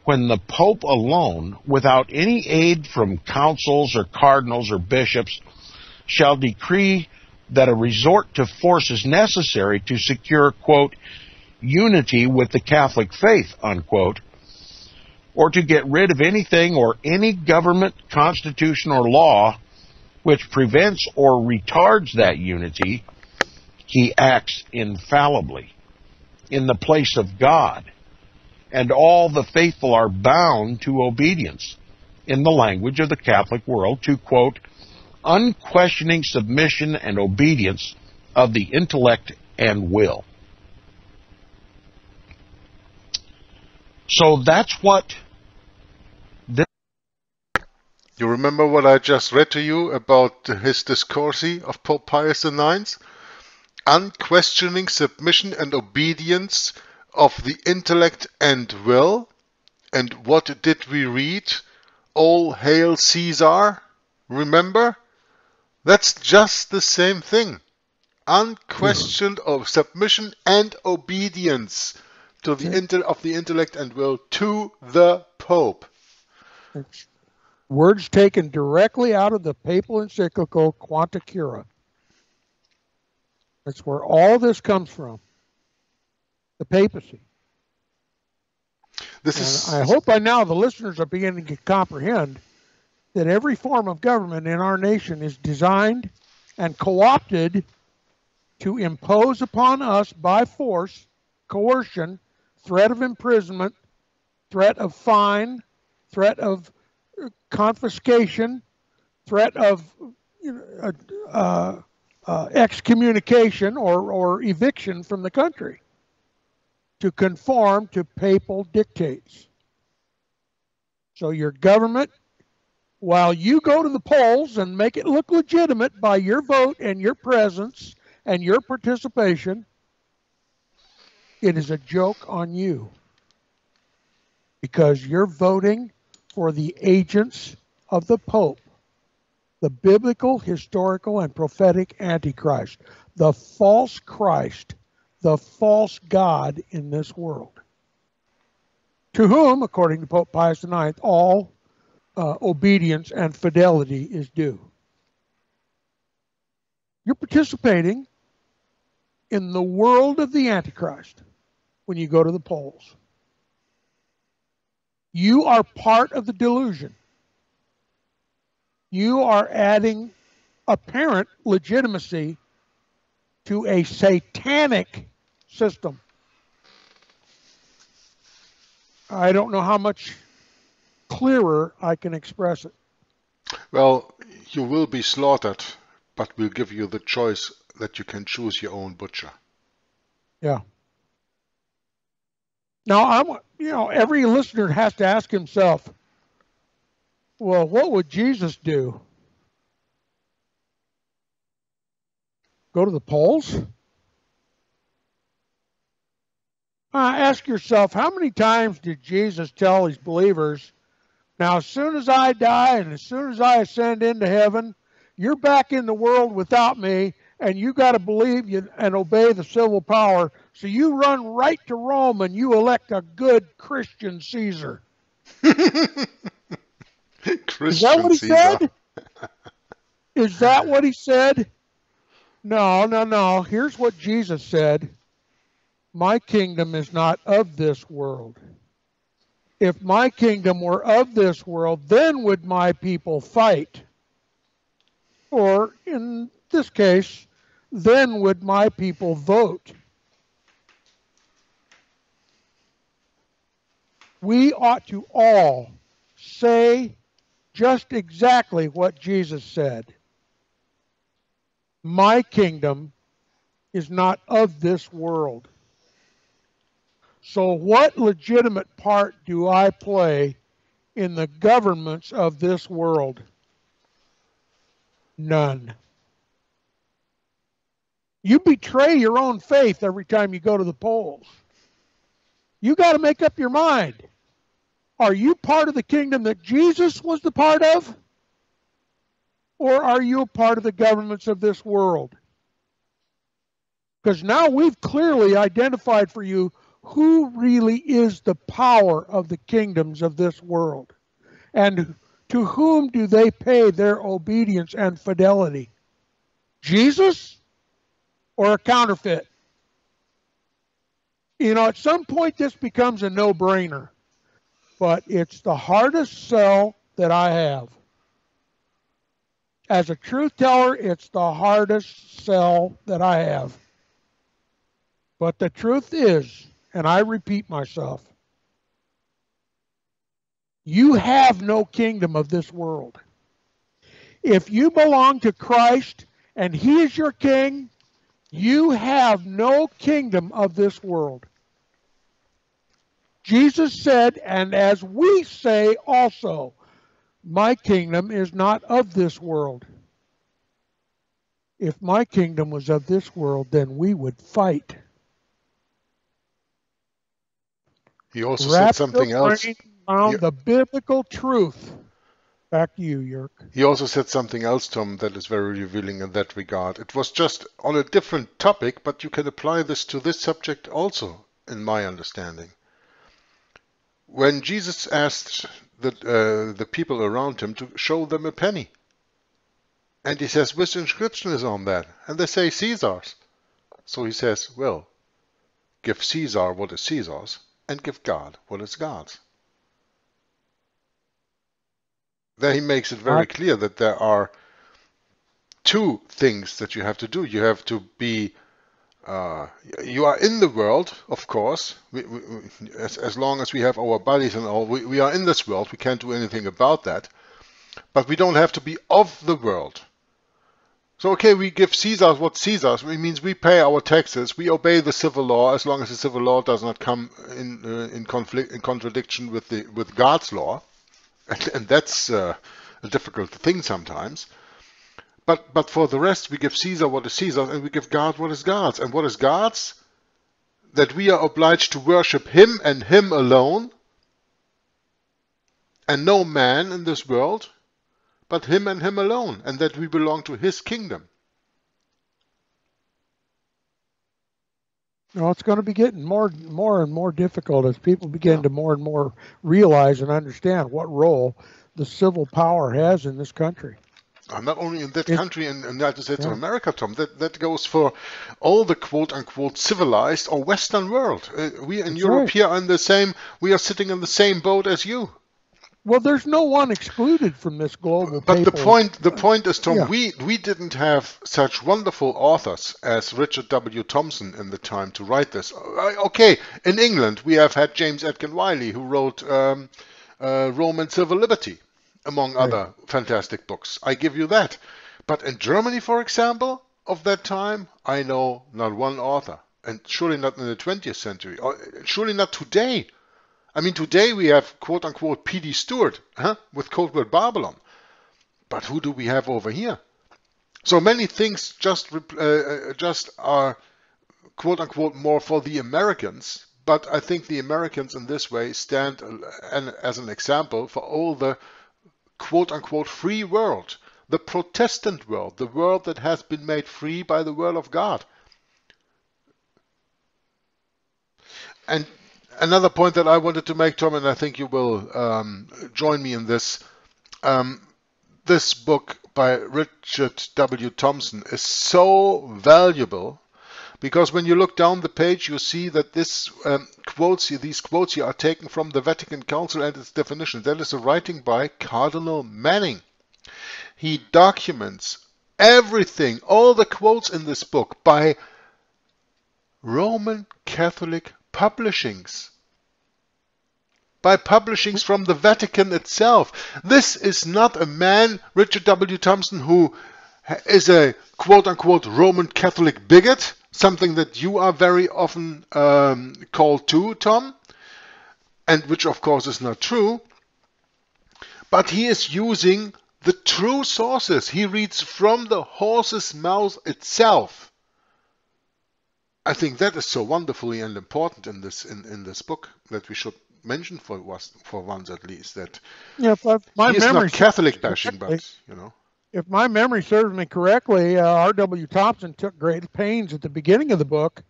when the Pope alone, without any aid from councils or cardinals or bishops, shall decree that a resort to force is necessary to secure, quote, unity with the Catholic faith, unquote, or to get rid of anything or any government, constitution, or law which prevents or retards that unity, he acts infallibly in the place of God, and all the faithful are bound to obedience, in the language of the Catholic world, to, quote, unquestioning submission and obedience of the intellect and will. So that's what. You remember what I just read to you about his discourse of Pope Pius IX? Unquestioning submission and obedience of the intellect and will. And what did we read? All hail Caesar. Remember? That's just the same thing. Unquestioned of submission and obedience to the inter of the intellect and will to the Pope. Words taken directly out of the papal encyclical Quanta Cura. That's where all this comes from. The papacy. This is I hope by now the listeners are beginning to comprehend that every form of government in our nation is designed and co opted to impose upon us by force, coercion, threat of imprisonment, threat of fine, threat of uh, confiscation, threat of uh, uh, uh, excommunication or, or eviction from the country to conform to papal dictates. So your government while you go to the polls and make it look legitimate by your vote and your presence and your participation, it is a joke on you because you're voting for the agents of the Pope, the biblical, historical, and prophetic Antichrist, the false Christ, the false God in this world. To whom, according to Pope Pius IX, all uh, obedience and fidelity is due. You're participating in the world of the Antichrist when you go to the polls. You are part of the delusion. You are adding apparent legitimacy to a satanic system. I don't know how much clearer I can express it. Well, you will be slaughtered, but we'll give you the choice that you can choose your own butcher. Yeah. Now, I'm, you know, every listener has to ask himself, well, what would Jesus do? Go to the polls? Uh, ask yourself, how many times did Jesus tell his believers, now, as soon as I die and as soon as I ascend into heaven, you're back in the world without me, and you got to believe you, and obey the civil power. So you run right to Rome and you elect a good Christian Caesar. Christian Is that what he Caesar. said? Is that what he said? No, no, no. Here's what Jesus said My kingdom is not of this world. If my kingdom were of this world, then would my people fight. Or in this case, then would my people vote. We ought to all say just exactly what Jesus said. My kingdom is not of this world. So, what legitimate part do I play in the governments of this world? None. You betray your own faith every time you go to the polls. You got to make up your mind. Are you part of the kingdom that Jesus was the part of? Or are you a part of the governments of this world? Because now we've clearly identified for you who really is the power of the kingdoms of this world. And to whom do they pay their obedience and fidelity? Jesus or a counterfeit? You know, at some point this becomes a no brainer, but it's the hardest sell that I have. As a truth teller, it's the hardest sell that I have. But the truth is, and I repeat myself, you have no kingdom of this world. If you belong to Christ and He is your king, you have no kingdom of this world. Jesus said, and as we say also, my kingdom is not of this world. If my kingdom was of this world, then we would fight. He also Wrap said something else. around the biblical truth. Back to you, Jörg. He also said something else, Tom, that is very revealing in that regard. It was just on a different topic, but you can apply this to this subject also, in my understanding. When Jesus asked the, uh, the people around him to show them a penny, and he says, which inscription is on that? And they say Caesar's. So he says, well, give Caesar what is Caesar's, and give God what is God's. There he makes it very clear that there are two things that you have to do. You have to be, uh, you are in the world, of course. We, we, as, as long as we have our bodies and all, we, we are in this world. We can't do anything about that. But we don't have to be of the world. So, okay, we give Caesar what Caesar's. It means we pay our taxes. We obey the civil law as long as the civil law does not come in uh, in conflict in contradiction with the with God's law, and, and that's uh, a difficult thing sometimes. But but for the rest, we give Caesar what is Caesar's, and we give God what is God's. And what is God's? That we are obliged to worship Him and Him alone, and no man in this world, but Him and Him alone, and that we belong to His kingdom. It's going to be getting more, more and more difficult as people begin to more and more realize and understand what role the civil power has in this country. Uh, not only in that It- country in the United States of America, Tom. That that goes for all the quote unquote civilized or Western world. Uh, we in That's Europe right. here are in the same. We are sitting in the same boat as you. Well, there's no one excluded from this global. But the point the point is, Tom, Yeah. we we didn't have such wonderful authors as Richard W. Thompson in the time to write this. Uh, Okay, in England we have had James Aitken Wylie who wrote um, uh, Rome and Civil Liberty. among right. other fantastic books. I give you that. But in Germany, for example, of that time, I know not one author. And surely not in the 20th century, or surely not today. I mean, today we have quote unquote P.D. Stuart huh, with Code Word Barbelon. But who do we have over here? So many things just uh, uh, just are quote unquote more for the Americans. But I think the Americans in this way stand as an example for all the quote unquote free world, the Protestant world, the world that has been made free by the word of God. And another point that I wanted to make, Tom, and I think you will um, join me in this. Um, this book by Richard W. Thompson is so valuable because when you look down the page, you see that this um, quotes these quotes here are taken from the Vatican Council and its definition. That is a writing by Cardinal Manning. He documents everything, all the quotes in this book by Roman Catholic publishings by publishings from the Vatican itself. This is not a man, Richard W. Thompson, who is a quote unquote Roman Catholic bigot, something that you are very often um, called to, Tom, and which of course is not true. But he is using the true sources. He reads from the horse's mouth itself. I think that is so wonderfully and important in this in, in this book that we should mention for was for once at least that yeah, my he is not Catholic bashing, but you know. If my memory serves me correctly, uh, R.W. Thompson took great pains at the beginning of the book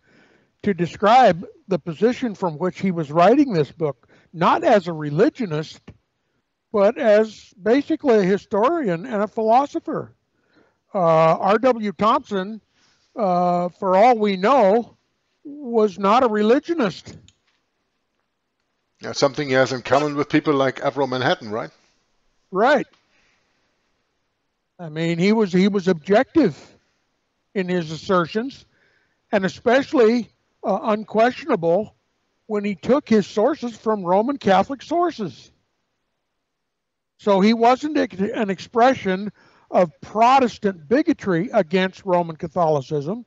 to describe the position from which he was writing this book, not as a religionist, but as basically a historian and a philosopher. Uh, R.W. Thompson, uh, for all we know, was not a religionist. Yeah, something he has in common with people like Avro Manhattan, right? Right. I mean, he was he was objective in his assertions, and especially uh, unquestionable when he took his sources from Roman Catholic sources. So he wasn't an expression of Protestant bigotry against Roman Catholicism.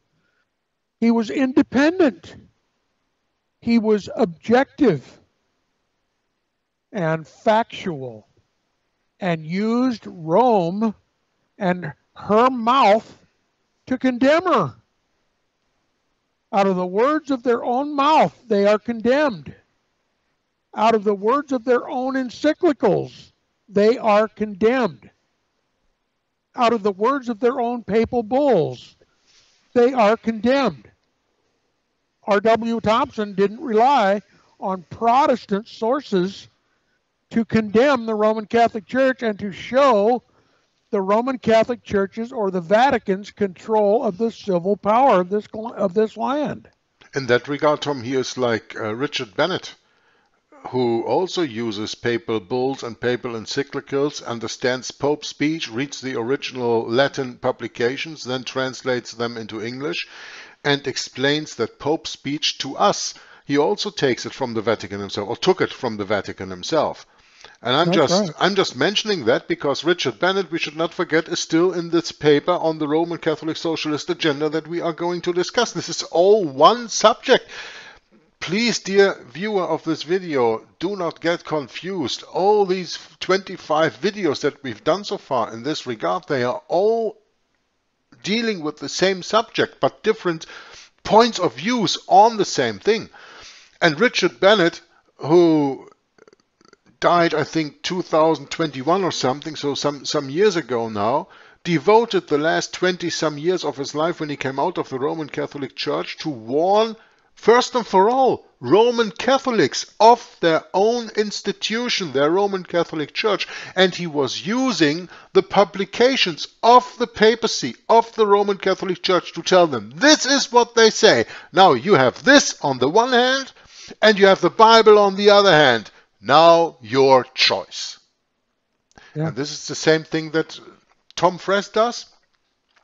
He was independent. He was objective and factual and used Rome and her mouth to condemn her. Out of the words of their own mouth, they are condemned. Out of the words of their own encyclicals, they are condemned. Out of the words of their own papal bulls, they are condemned. R.W. Thompson didn't rely on Protestant sources to condemn the Roman Catholic Church and to show the Roman Catholic Church's or the Vatican's control of the civil power of this of this land. In that regard, Tom, he is like uh, Richard Bennett, who also uses papal bulls and papal encyclicals, understands Pope speech, reads the original Latin publications, then translates them into English, and explains that Pope speech to us. He also takes it from the Vatican himself, or took it from the Vatican himself. And I'm That's just right. I'm just mentioning that because Richard Bennett, we should not forget, is still in this paper on the Roman Catholic Socialist agenda that we are going to discuss. This is all one subject. Please, dear viewer of this video, do not get confused. All these 25 videos that we've done so far in this regard, they are all dealing with the same subject, but different points of views on the same thing. And Richard Bennett, who died, I think, 2021 or something, so some, some years ago now, devoted the last 20 some years of his life when he came out of the Roman Catholic Church to warn, first and for all, Roman Catholics of their own institution, their Roman Catholic Church. And he was using the publications of the papacy, of the Roman Catholic Church to tell them, this is what they say. Now you have this on the one hand, and you have the Bible on the other hand. Now your choice. Yeah. And this is the same thing that Tom Friess does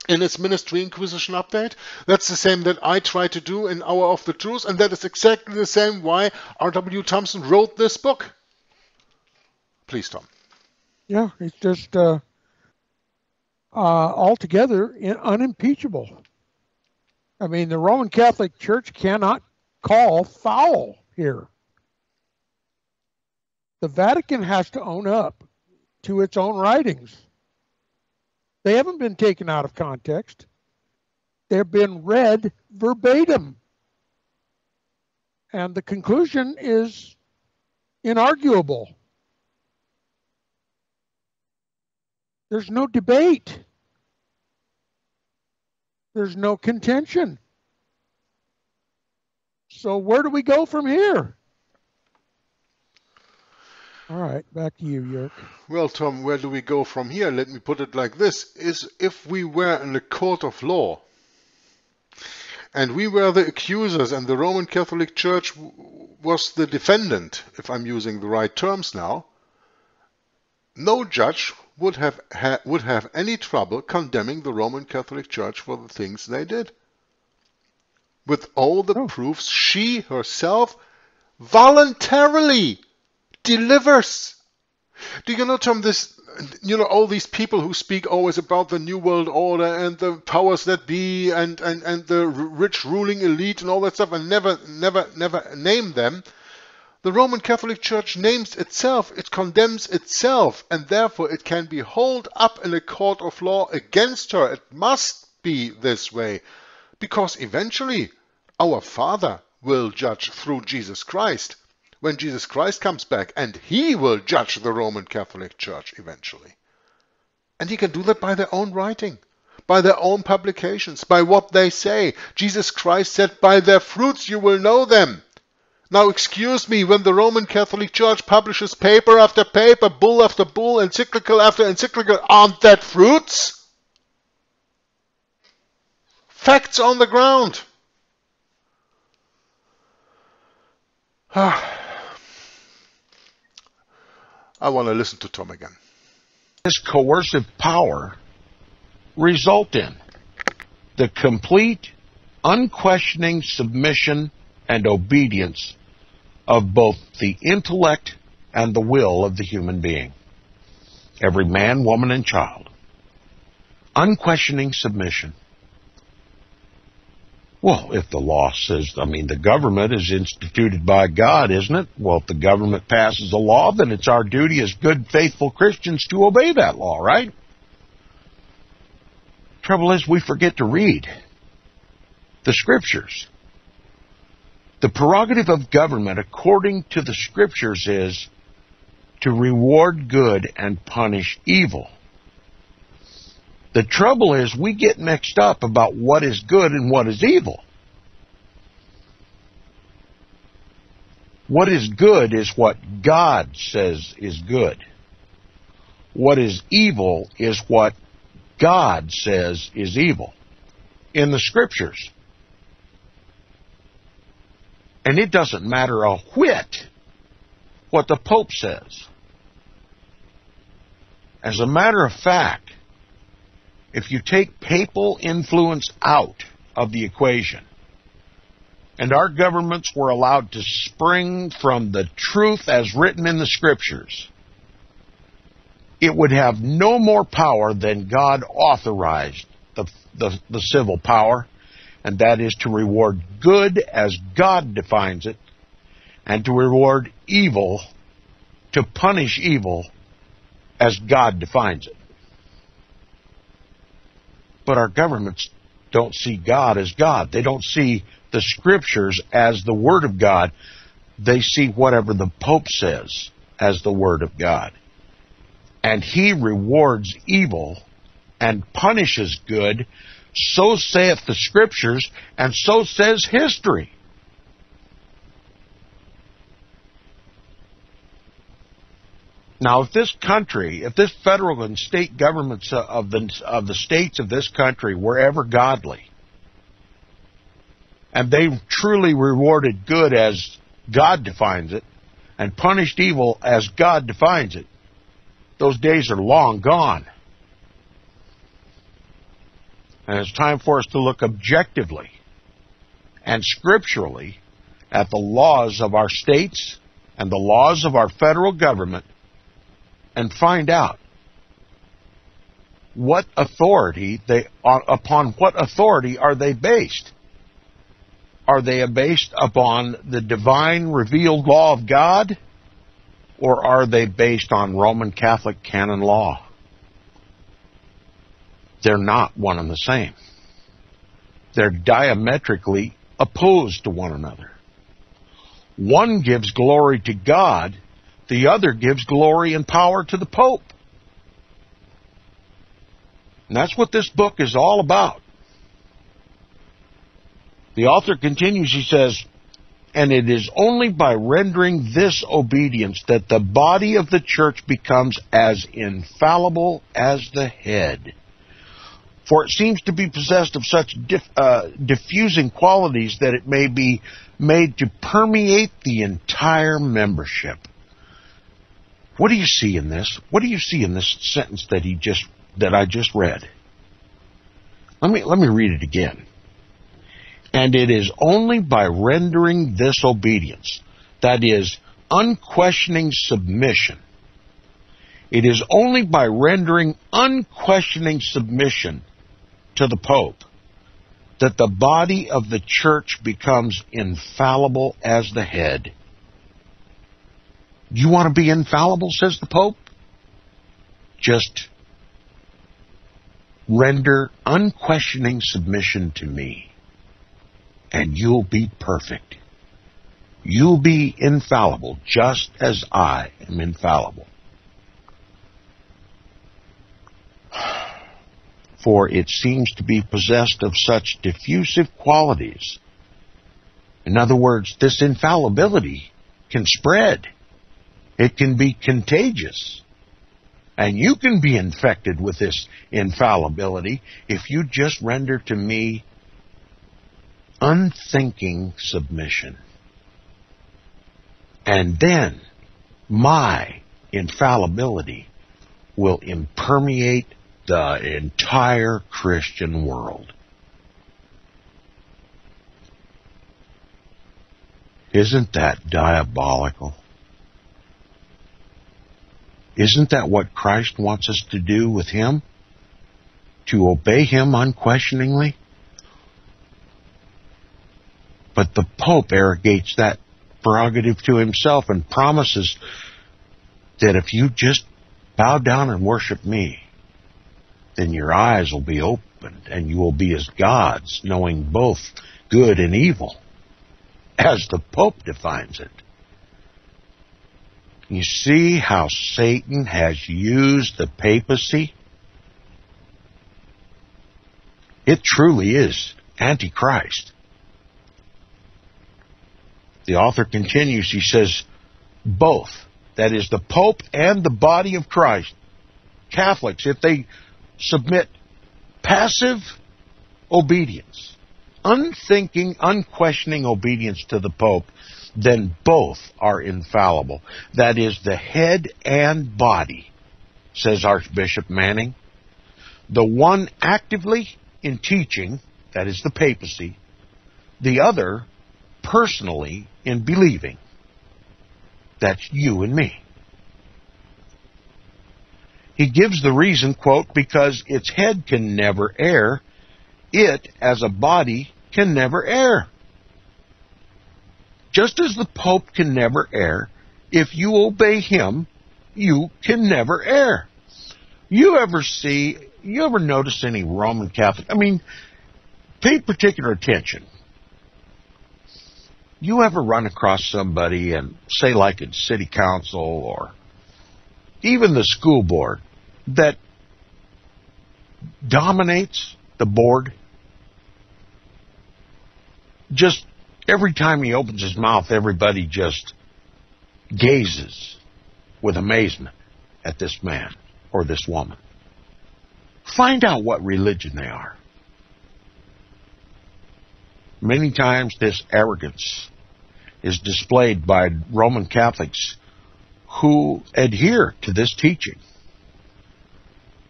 in its Ministry Inquisition update. That's the same that I try to do in Hour of the Truth, and that is exactly the same why R.W. Thompson wrote this book. Please, Tom. Yeah, it's just uh, uh, altogether unimpeachable. I mean, the Roman Catholic Church cannot call foul here. The Vatican has to own up to its own writings. They haven't been taken out of context. They've been read verbatim. And the conclusion is inarguable. There's no debate. There's no contention. So where do we go from here? All right, back to you, Jörg. Well, Tom, where do we go from here? Let me put it like this: is if we were in a court of law, and we were the accusers, and the Roman Catholic Church was the defendant, if I'm using the right terms now, no judge would have ha would have any trouble condemning the Roman Catholic Church for the things they did. With all the oh. proofs she herself voluntarily delivers. Do you know, Tom, this, you know, all these people who speak always about the New World Order and the powers that be and, and, and the rich ruling elite and all that stuff and never, never, never name them. The Roman Catholic Church names itself, it condemns itself, and therefore it can be hauled up in a court of law against her. It must be this way, because eventually our Father will judge through Jesus Christ when Jesus Christ comes back, and he will judge the Roman Catholic Church eventually. And he can do that by their own writing, by their own publications, by what they say. Jesus Christ said, By their fruits you will know them. Now, excuse me, when the Roman Catholic Church publishes paper after paper, bull after bull, encyclical after encyclical, aren't that fruits? Facts on the ground. Ah. I want to listen to Tom again. This coercive power result in the complete, unquestioning submission and obedience of both the intellect and the will of the human being. Every man, woman, and child. Unquestioning submission. Well, if the law says, I mean, the government is instituted by God, isn't it? Well, if the government passes a law, then it's our duty as good, faithful Christians to obey that law, right? Trouble is, we forget to read the scriptures. The prerogative of government, according to the scriptures, is to reward good and punish evil. The trouble is we get mixed up about what is good and what is evil. What is good is what God says is good. What is evil is what God says is evil in the scriptures. And it doesn't matter a whit what the Pope says. As a matter of fact, if you take papal influence out of the equation, and our governments were allowed to spring from the truth as written in the scriptures, it would have no more power than God authorized the, the, the civil power, and that is to reward good as God defines it, and to reward evil, to punish evil as God defines it. But our governments don't see God as God. They don't see the scriptures as the Word of God. They see whatever the Pope says as the Word of God. And he rewards evil and punishes good. So saith the scriptures, and so says history. Now, if this country, if this federal and state governments of the of the states of this country were ever godly, and they truly rewarded good as God defines it, and punished evil as God defines it, those days are long gone. And it's time for us to look objectively and scripturally at the laws of our states and the laws of our federal government and find out what authority they upon what authority are they based? Are they based upon the divine revealed law of God or are they based on Roman Catholic canon law? They're not one and the same. They're diametrically opposed to one another. One gives glory to God, the other gives glory and power to the Pope. And that's what this book is all about. The author continues, he says, and it is only by rendering this obedience that the body of the church becomes as infallible as the head. For it seems to be possessed of such diff, uh, diffusing qualities that it may be made to permeate the entire membership. What do you see in this? What do you see in this sentence that he just that I just read? Let me let me read it again. And it is only by rendering this obedience, that is, unquestioning submission. It is only by rendering unquestioning submission to the Pope that the body of the church becomes infallible as the head. You want to be infallible, says the Pope? Just render unquestioning submission to me, and you'll be perfect. You'll be infallible, just as I am infallible. For it seems to be possessed of such diffusive qualities. In other words, this infallibility can spread. It can be contagious. And you can be infected with this infallibility if you just render to me unthinking submission. And then my infallibility will impermeate the entire Christian world. Isn't that diabolical? Isn't that what Christ wants us to do with Him? To obey Him unquestioningly? But the Pope arrogates that prerogative to himself and promises that if you just bow down and worship me, then your eyes will be opened and you will be as gods, knowing both good and evil, as the Pope defines it. You see how Satan has used the papacy? It truly is Antichrist. The author continues, he says, both, that is, the Pope and the body of Christ, Catholics, if they submit passive obedience, unthinking, unquestioning obedience to the Pope, then both are infallible. That is the head and body, says Archbishop Manning. The one actively in teaching, that is the papacy, the other personally in believing. That's you and me. He gives the reason, quote, because its head can never err, it, as a body, can never err. Just as the Pope can never err, if you obey him, you can never err. You ever see, you ever notice any Roman Catholic? I mean, pay particular attention. You ever run across somebody and say like in city council or even the school board that dominates the board? Just Every time he opens his mouth, everybody just gazes with amazement at this man or this woman. Find out what religion they are. Many times this arrogance is displayed by Roman Catholics who adhere to this teaching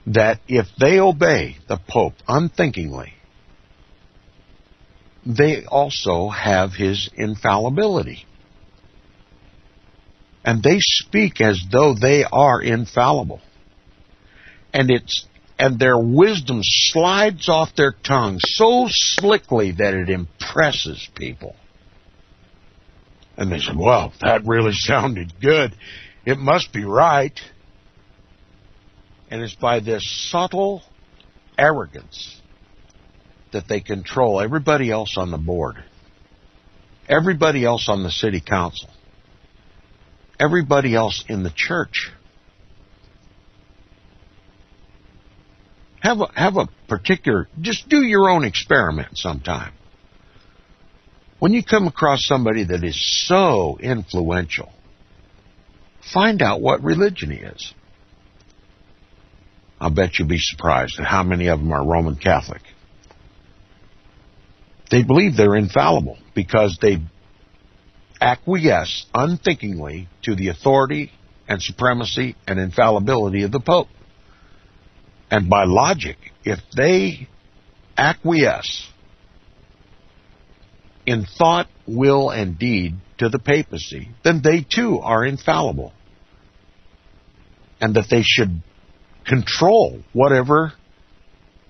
that if they obey the Pope unthinkingly, they also have his infallibility. and they speak as though they are infallible. And it's and their wisdom slides off their tongue so slickly that it impresses people. And they said, Well, that really sounded good. It must be right. And it's by this subtle arrogance that they control everybody else on the board, everybody else on the city council, everybody else in the church. Have a, have a particular, just do your own experiment sometime. When you come across somebody that is so influential, find out what religion he is. I'll bet you'll be surprised at how many of them are Roman Catholic. They believe they're infallible because they acquiesce unthinkingly to the authority and supremacy and infallibility of the Pope. And by logic, if they acquiesce in thought, will, and deed to the papacy, then they too are infallible. And that they should control whatever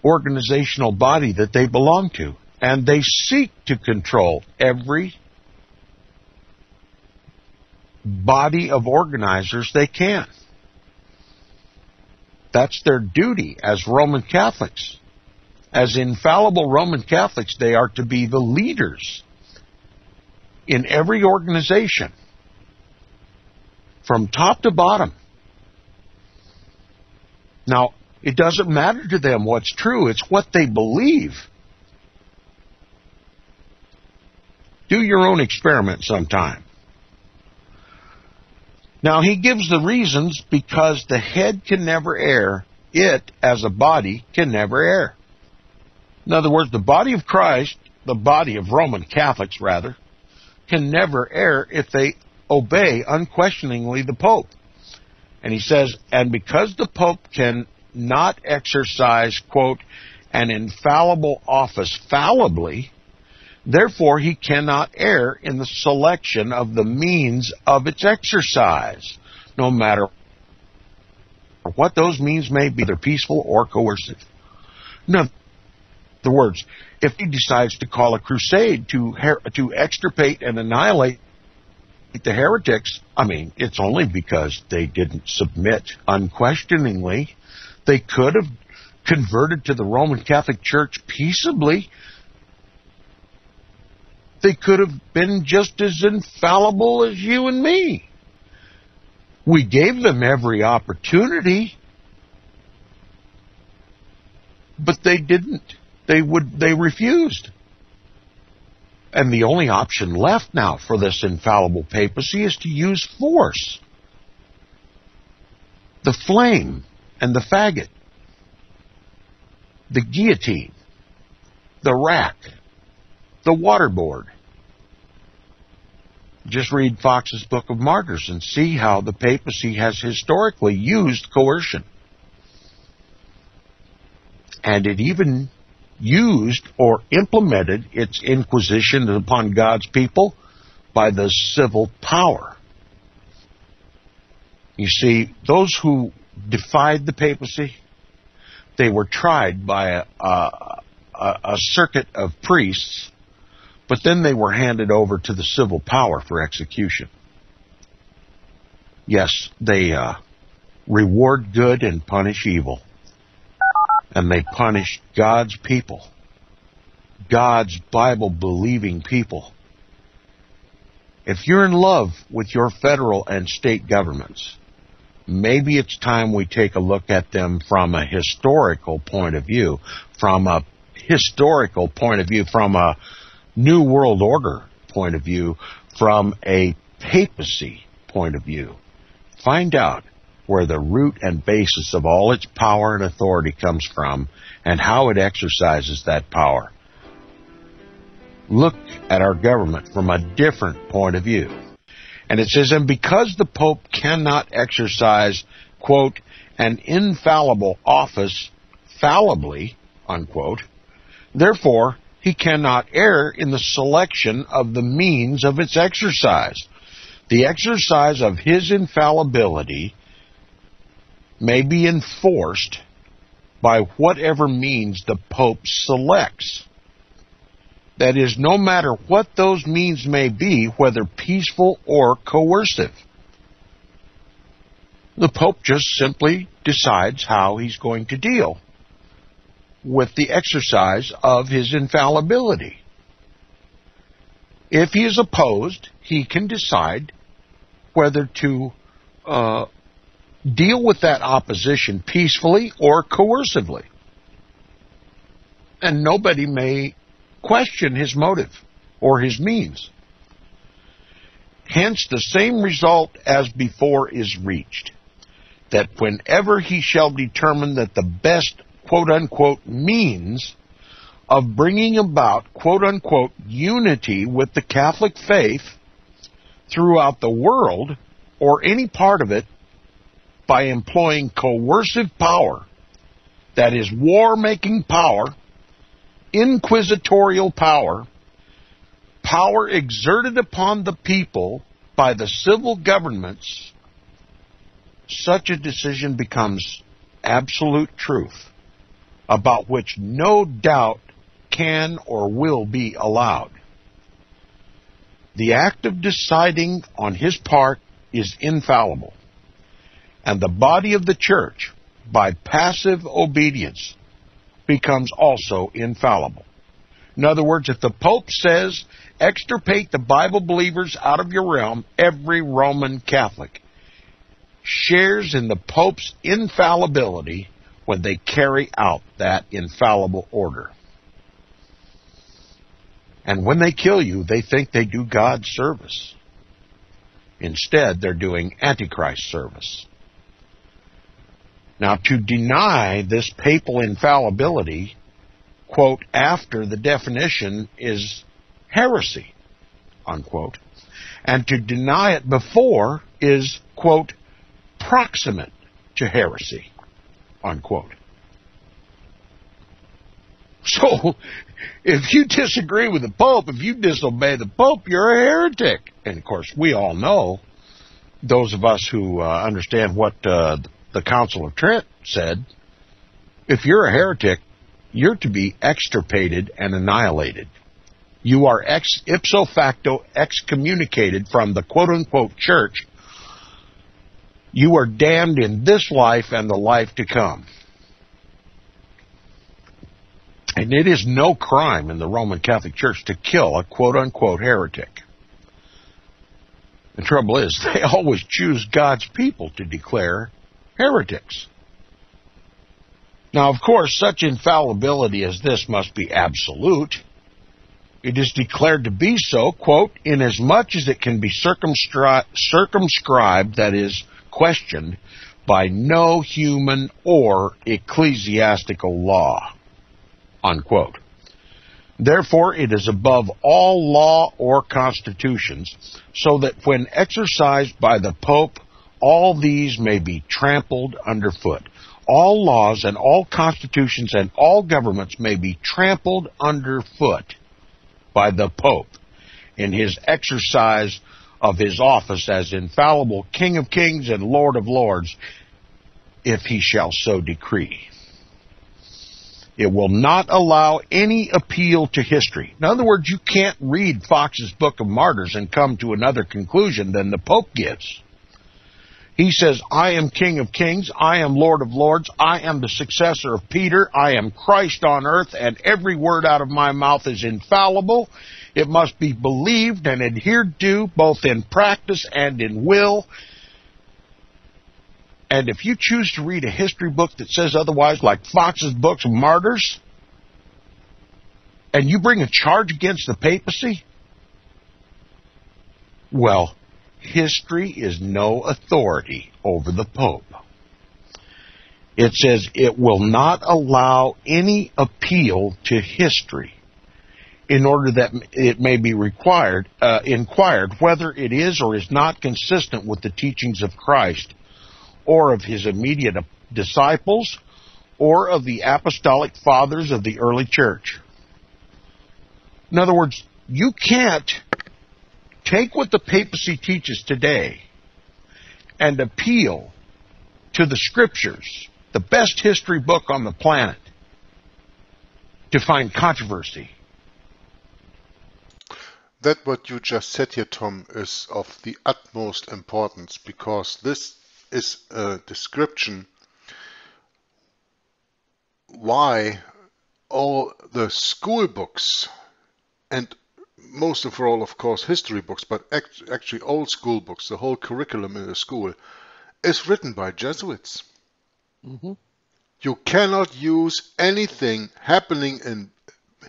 organizational body that they belong to. And they seek to control every body of organizers they can. That's their duty as Roman Catholics. As infallible Roman Catholics, they are to be the leaders in every organization, from top to bottom. Now, it doesn't matter to them what's true, it's what they believe. Do your own experiment sometime. Now, he gives the reasons because the head can never err. It, as a body, can never err. In other words, the body of Christ, the body of Roman Catholics, rather, can never err if they obey unquestioningly the Pope. And he says, and because the Pope can not exercise, quote, an infallible office fallibly, therefore he cannot err in the selection of the means of its exercise, no matter what those means may be, either peaceful or coercive. In other words, if he decides to call a crusade to her- to extirpate and annihilate the heretics, I mean, it's only because they didn't submit unquestioningly. They could have converted to the Roman Catholic Church peaceably. They could have been just as infallible as you and me. We gave them every opportunity, but they didn't. They would they refused. And the only option left now for this infallible papacy is to use force. The flame and the faggot. The guillotine. The rack. The waterboard. Just read Fox's Book of Martyrs and see how the papacy has historically used coercion. And it even used or implemented its inquisition upon God's people by the civil power. You see, those who defied the papacy, they were tried by a, a, a circuit of priests, but then they were handed over to the civil power for execution. Yes, they uh, reward good and punish evil and they punished God's people, God's Bible believing people. If you're in love with your federal and state governments, maybe it's time we take a look at them from a historical point of view, from a historical point of view, from a New World Order point of view, from a papacy point of view. Find out where the root and basis of all its power and authority comes from and how it exercises that power. Look at our government from a different point of view. And it says, and because the Pope cannot exercise, quote, an infallible office fallibly, unquote, therefore he cannot err in the selection of the means of its exercise. The exercise of his infallibility may be enforced by whatever means the Pope selects. That is, no matter what those means may be, whether peaceful or coercive. The Pope just simply decides how he's going to deal with the exercise of his infallibility. If he is opposed, he can decide whether to uh, deal with that opposition peacefully or coercively. And nobody may question his motive or his means. Hence, the same result as before is reached that whenever he shall determine that the best quote unquote means of bringing about quote unquote unity with the Catholic faith throughout the world or any part of it by employing coercive power, that is, war making power, inquisitorial power, power exerted upon the people by the civil governments, such a decision becomes absolute truth about which no doubt can or will be allowed. The act of deciding on his part is infallible and the body of the church, by passive obedience, becomes also infallible. In other words, if the Pope says, extirpate the Bible believers out of your realm, every Roman Catholic shares in the Pope's infallibility when they carry out that infallible order. And when they kill you, they think they do God's service. Instead, they're doing Antichrist service. Now, to deny this papal infallibility, quote, after the definition is heresy, unquote. And to deny it before is, quote, proximate to heresy, unquote. So, if you disagree with the Pope, if you disobey the Pope, you're a heretic. And of course, we all know, those of us who uh, understand what uh, the Council of Trent said, if you're a heretic, you're to be extirpated and annihilated. You are ex ipso facto excommunicated from the quote unquote church. You are damned in this life and the life to come. And it is no crime in the Roman Catholic Church to kill a quote unquote heretic. The trouble is, they always choose God's people to declare heretics. Now, of course, such infallibility as this must be absolute. It is declared to be so, quote, inasmuch as much as it can be circumscribed, that is, questioned, by no human or ecclesiastical law, unquote. Therefore, it is above all law or constitutions, so that when exercised by the Pope all these may be trampled underfoot. All laws and all constitutions and all governments may be trampled underfoot by the Pope in his exercise of his office as infallible King of Kings and Lord of Lords, if he shall so decree. It will not allow any appeal to history. In other words, you can't read Fox's Book of Martyrs and come to another conclusion than the Pope gives. He says, I am King of Kings. I am Lord of Lords. I am the successor of Peter. I am Christ on earth, and every word out of my mouth is infallible. It must be believed and adhered to, both in practice and in will. And if you choose to read a history book that says otherwise, like Fox's Books Martyrs, and you bring a charge against the papacy, well, history is no authority over the Pope. It says it will not allow any appeal to history in order that it may be required, uh, inquired whether it is or is not consistent with the teachings of Christ or of his immediate disciples or of the apostolic fathers of the early church. In other words, you can't take what the papacy teaches today and appeal to the scriptures, the best history book on the planet, to find controversy. That what you just said here, Tom, is of the utmost importance because this is a description why all the school books and most of all, of course, history books, but act actually all school books, the whole curriculum in a school, is written by Jesuits. Mm -hmm. You cannot use anything happening in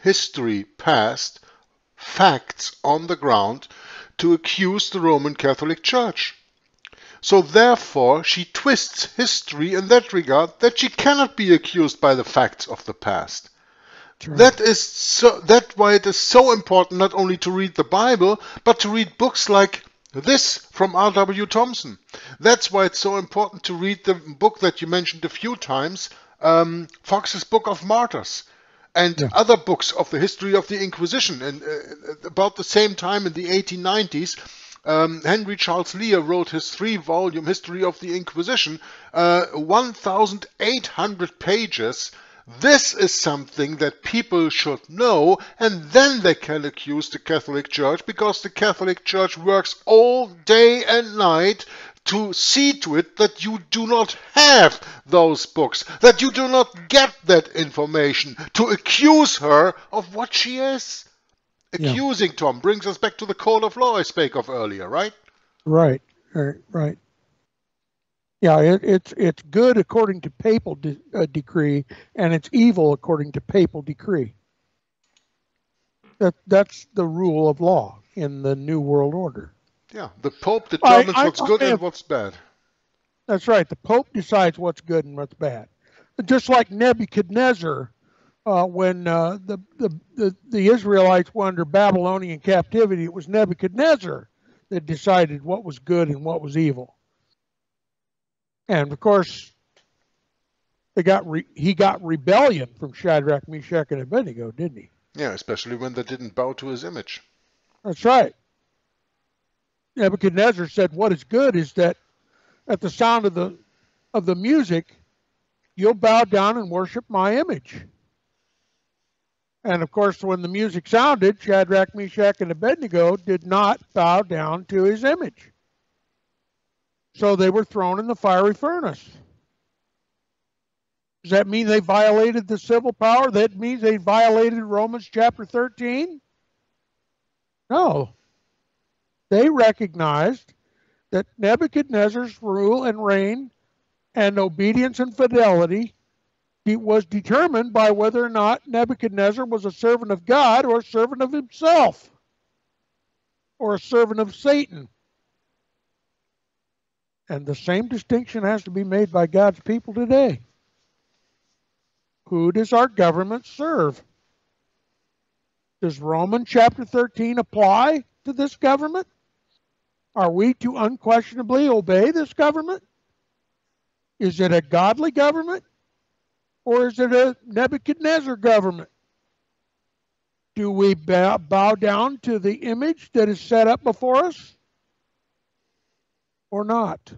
history past, facts on the ground, to accuse the Roman Catholic Church. So therefore, she twists history in that regard that she cannot be accused by the facts of the past. That is so. That's why it is so important not only to read the Bible, but to read books like this from R.W. Thompson. That's why it's so important to read the book that you mentioned a few times, um, Fox's Book of Martyrs, and yeah. other books of the history of the Inquisition. And uh, about the same time in the 1890s, um, Henry Charles Lea wrote his three-volume History of the Inquisition, uh, 1,800 pages this is something that people should know, and then they can accuse the Catholic Church because the Catholic Church works all day and night to see to it that you do not have those books, that you do not get that information, to accuse her of what she is. Accusing, yeah. Tom, brings us back to the code of law I spoke of earlier, right? Right, right, right. Yeah, it, it's it's good according to papal de uh, decree, and it's evil according to papal decree. That that's the rule of law in the New World Order. Yeah, the Pope determines I, I, what's good I, and what's bad. That's right. The Pope decides what's good and what's bad. Just like Nebuchadnezzar, uh, when uh, the, the, the the Israelites were under Babylonian captivity, it was Nebuchadnezzar that decided what was good and what was evil. And of course, they got re- he got rebellion from Shadrach, Meshach, and Abednego, didn't he? Yeah, especially when they didn't bow to his image. That's right. Nebuchadnezzar said, "What is good is that at the sound of the of the music, you'll bow down and worship my image." And of course, when the music sounded, Shadrach, Meshach, and Abednego did not bow down to his image. So they were thrown in the fiery furnace. Does that mean they violated the civil power? That means they violated Romans chapter 13? No. They recognized that Nebuchadnezzar's rule and reign and obedience and fidelity was determined by whether or not Nebuchadnezzar was a servant of God or a servant of himself or a servant of Satan. And the same distinction has to be made by God's people today. Who does our government serve? Does Roman chapter 13 apply to this government? Are we to unquestionably obey this government? Is it a godly government? Or is it a Nebuchadnezzar government? Do we bow, bow down to the image that is set up before us? or not.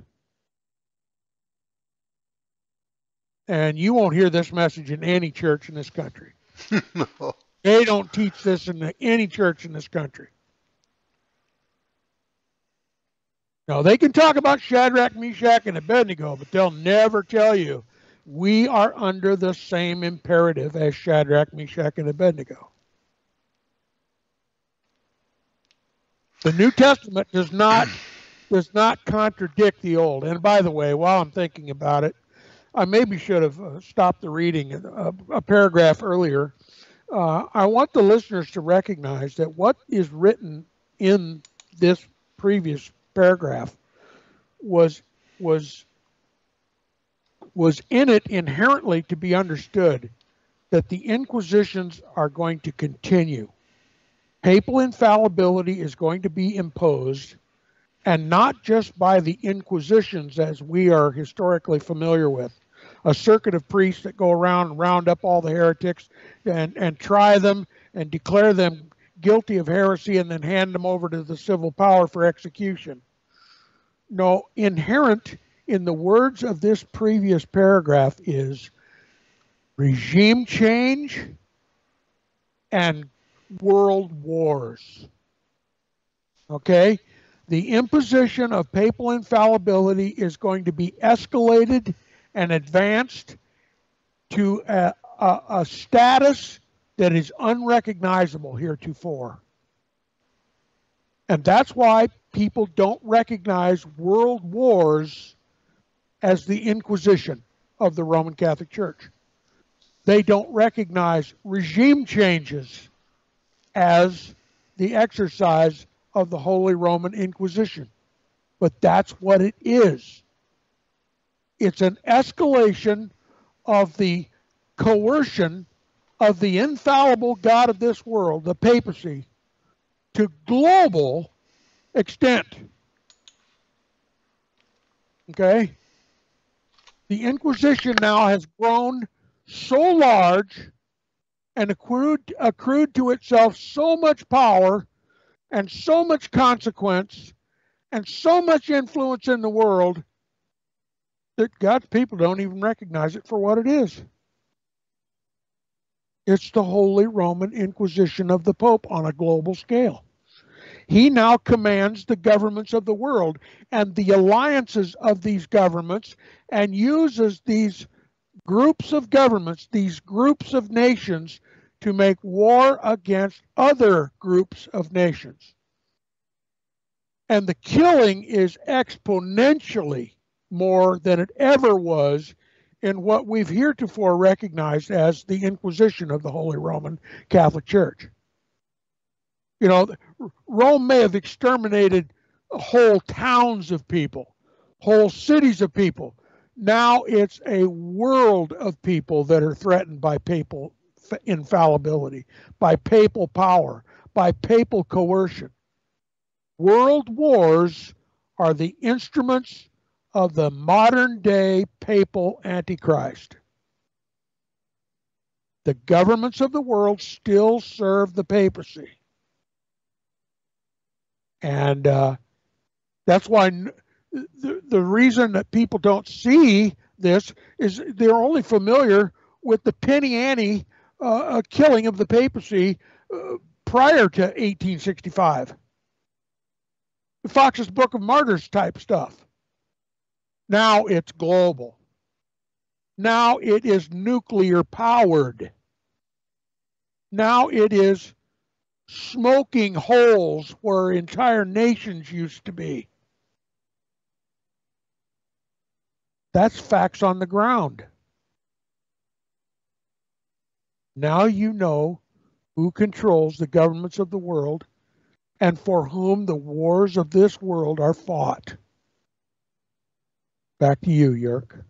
And you won't hear this message in any church in this country. no. They don't teach this in any church in this country. Now, they can talk about Shadrach, Meshach, and Abednego, but they'll never tell you we are under the same imperative as Shadrach, Meshach, and Abednego. The New Testament does not does not contradict the old. And by the way, while I'm thinking about it, I maybe should have uh, stopped the reading a, a paragraph earlier. Uh, I want the listeners to recognize that what is written in this previous paragraph was was was in it inherently to be understood that the inquisitions are going to continue. Papal infallibility is going to be imposed and not just by the inquisitions as we are historically familiar with a circuit of priests that go around and round up all the heretics and, and try them and declare them guilty of heresy and then hand them over to the civil power for execution. No, inherent in the words of this previous paragraph is regime change and world wars. Okay? The imposition of papal infallibility is going to be escalated and advanced to a, a, a status that is unrecognizable heretofore. And that's why people don't recognize world wars as the Inquisition of the Roman Catholic Church. They don't recognize regime changes as the exercise of the Holy Roman Inquisition. But that's what it is. It's an escalation of the coercion of the infallible God of this world, the papacy, to global extent. Okay? The Inquisition now has grown so large and accrued, accrued to itself so much power and so much consequence and so much influence in the world that God's people don't even recognize it for what it is. It's the Holy Roman Inquisition of the Pope on a global scale. He now commands the governments of the world and the alliances of these governments and uses these groups of governments, these groups of nations, to make war against other groups of nations. And the killing is exponentially more than it ever was in what we've heretofore recognized as the Inquisition of the Holy Roman Catholic Church. You know, Rome may have exterminated whole towns of people, whole cities of people. Now it's a world of people that are threatened by papal infallibility, by papal power, by papal coercion. World wars are the instruments of the modern day papal antichrist. The governments of the world still serve the papacy. And uh, that's why the, the reason that people don't see this is they're only familiar with the penny ante uh, killing of the papacy uh, prior to 1865. Fox's Book of Martyrs type stuff. Now it's global. Now it is nuclear powered. Now it is smoking holes where entire nations used to be. That's facts on the ground. Now you know who controls the governments of the world and for whom the wars of this world are fought. Back to you, Jörg.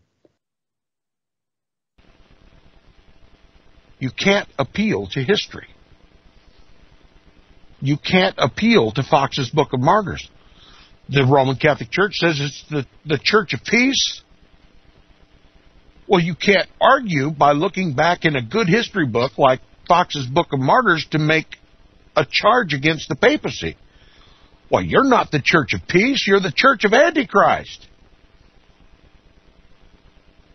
You can't appeal to history. You can't appeal to Fox's Book of Martyrs. The Roman Catholic Church says it's the, the Church of Peace. Well, you can't argue by looking back in a good history book like Fox's Book of Martyrs to make a charge against the papacy. Well, you're not the Church of Peace, you're the Church of Antichrist.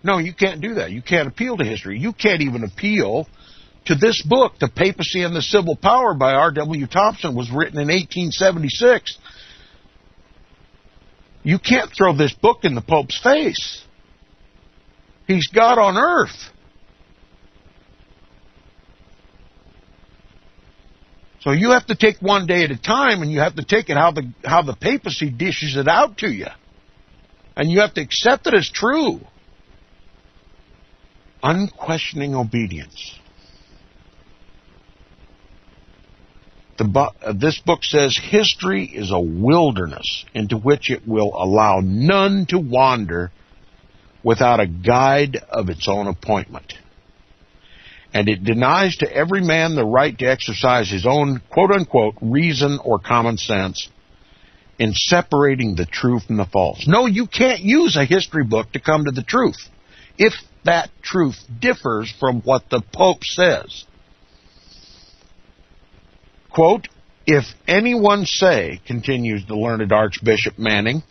No, you can't do that. You can't appeal to history. You can't even appeal to this book, The Papacy and the Civil Power by R.W. Thompson, was written in 1876. You can't throw this book in the Pope's face. He's God on earth. So you have to take one day at a time, and you have to take it how the how the papacy dishes it out to you, and you have to accept it as true. Unquestioning obedience. The, uh, this book says history is a wilderness into which it will allow none to wander without a guide of its own appointment and it denies to every man the right to exercise his own quote unquote reason or common sense in separating the true from the false. No, you can't use a history book to come to the truth if that truth differs from what the Pope says. Quote, if anyone say, continues the learned Archbishop Manning,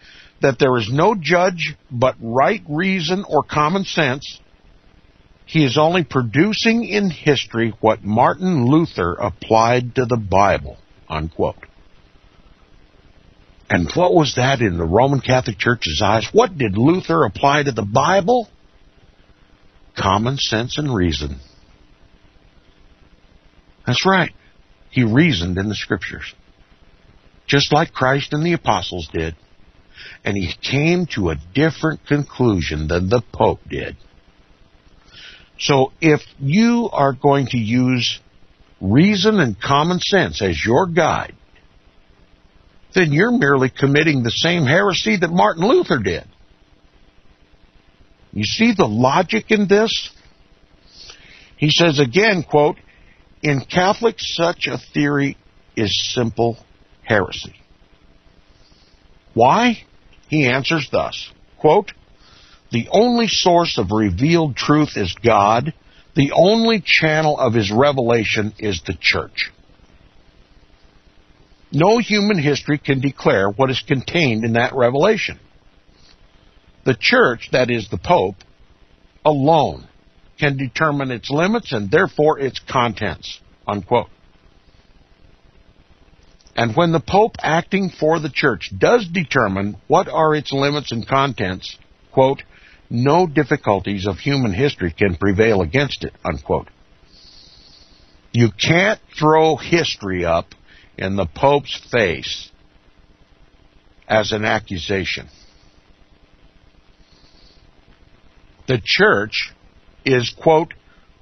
that there is no judge but right reason or common sense, he is only producing in history what Martin Luther applied to the Bible. Unquote. And what was that in the Roman Catholic Church's eyes? What did Luther apply to the Bible? Common sense and reason. That's right. He reasoned in the scriptures. Just like Christ and the apostles did. And he came to a different conclusion than the Pope did. So if you are going to use reason and common sense as your guide, then you're merely committing the same heresy that Martin Luther did. You see the logic in this? He says again, quote, in Catholics such a theory is simple heresy. Why? He answers thus, quote, the only source of revealed truth is God. The only channel of his revelation is the church. No human history can declare what is contained in that revelation. The church, that is the Pope, alone can determine its limits and therefore its contents. Unquote. And when the Pope acting for the church does determine what are its limits and contents, quote, no difficulties of human history can prevail against it, unquote. You can't throw history up in the Pope's face as an accusation. The church is, quote,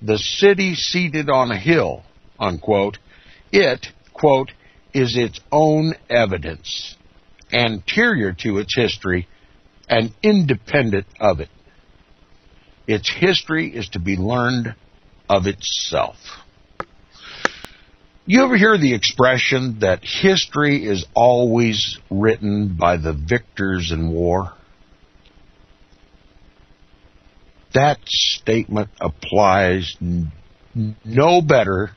the city seated on a hill, unquote. It, quote, is its own evidence, anterior to its history and independent of it. Its history is to be learned of itself. You ever hear the expression that history is always written by the victors in war? That statement applies no better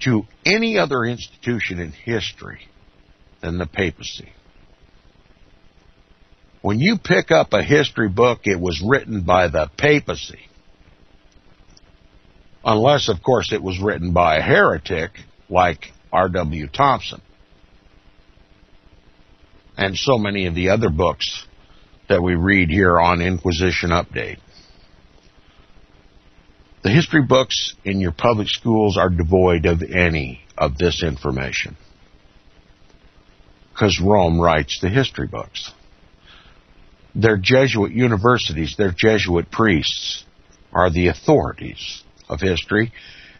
to any other institution in history than the papacy. When you pick up a history book, it was written by the papacy. Unless, of course, it was written by a heretic like R.W. Thompson. And so many of the other books that we read here on Inquisition Update. The history books in your public schools are devoid of any of this information. Because Rome writes the history books. Their Jesuit universities, their Jesuit priests are the authorities of history,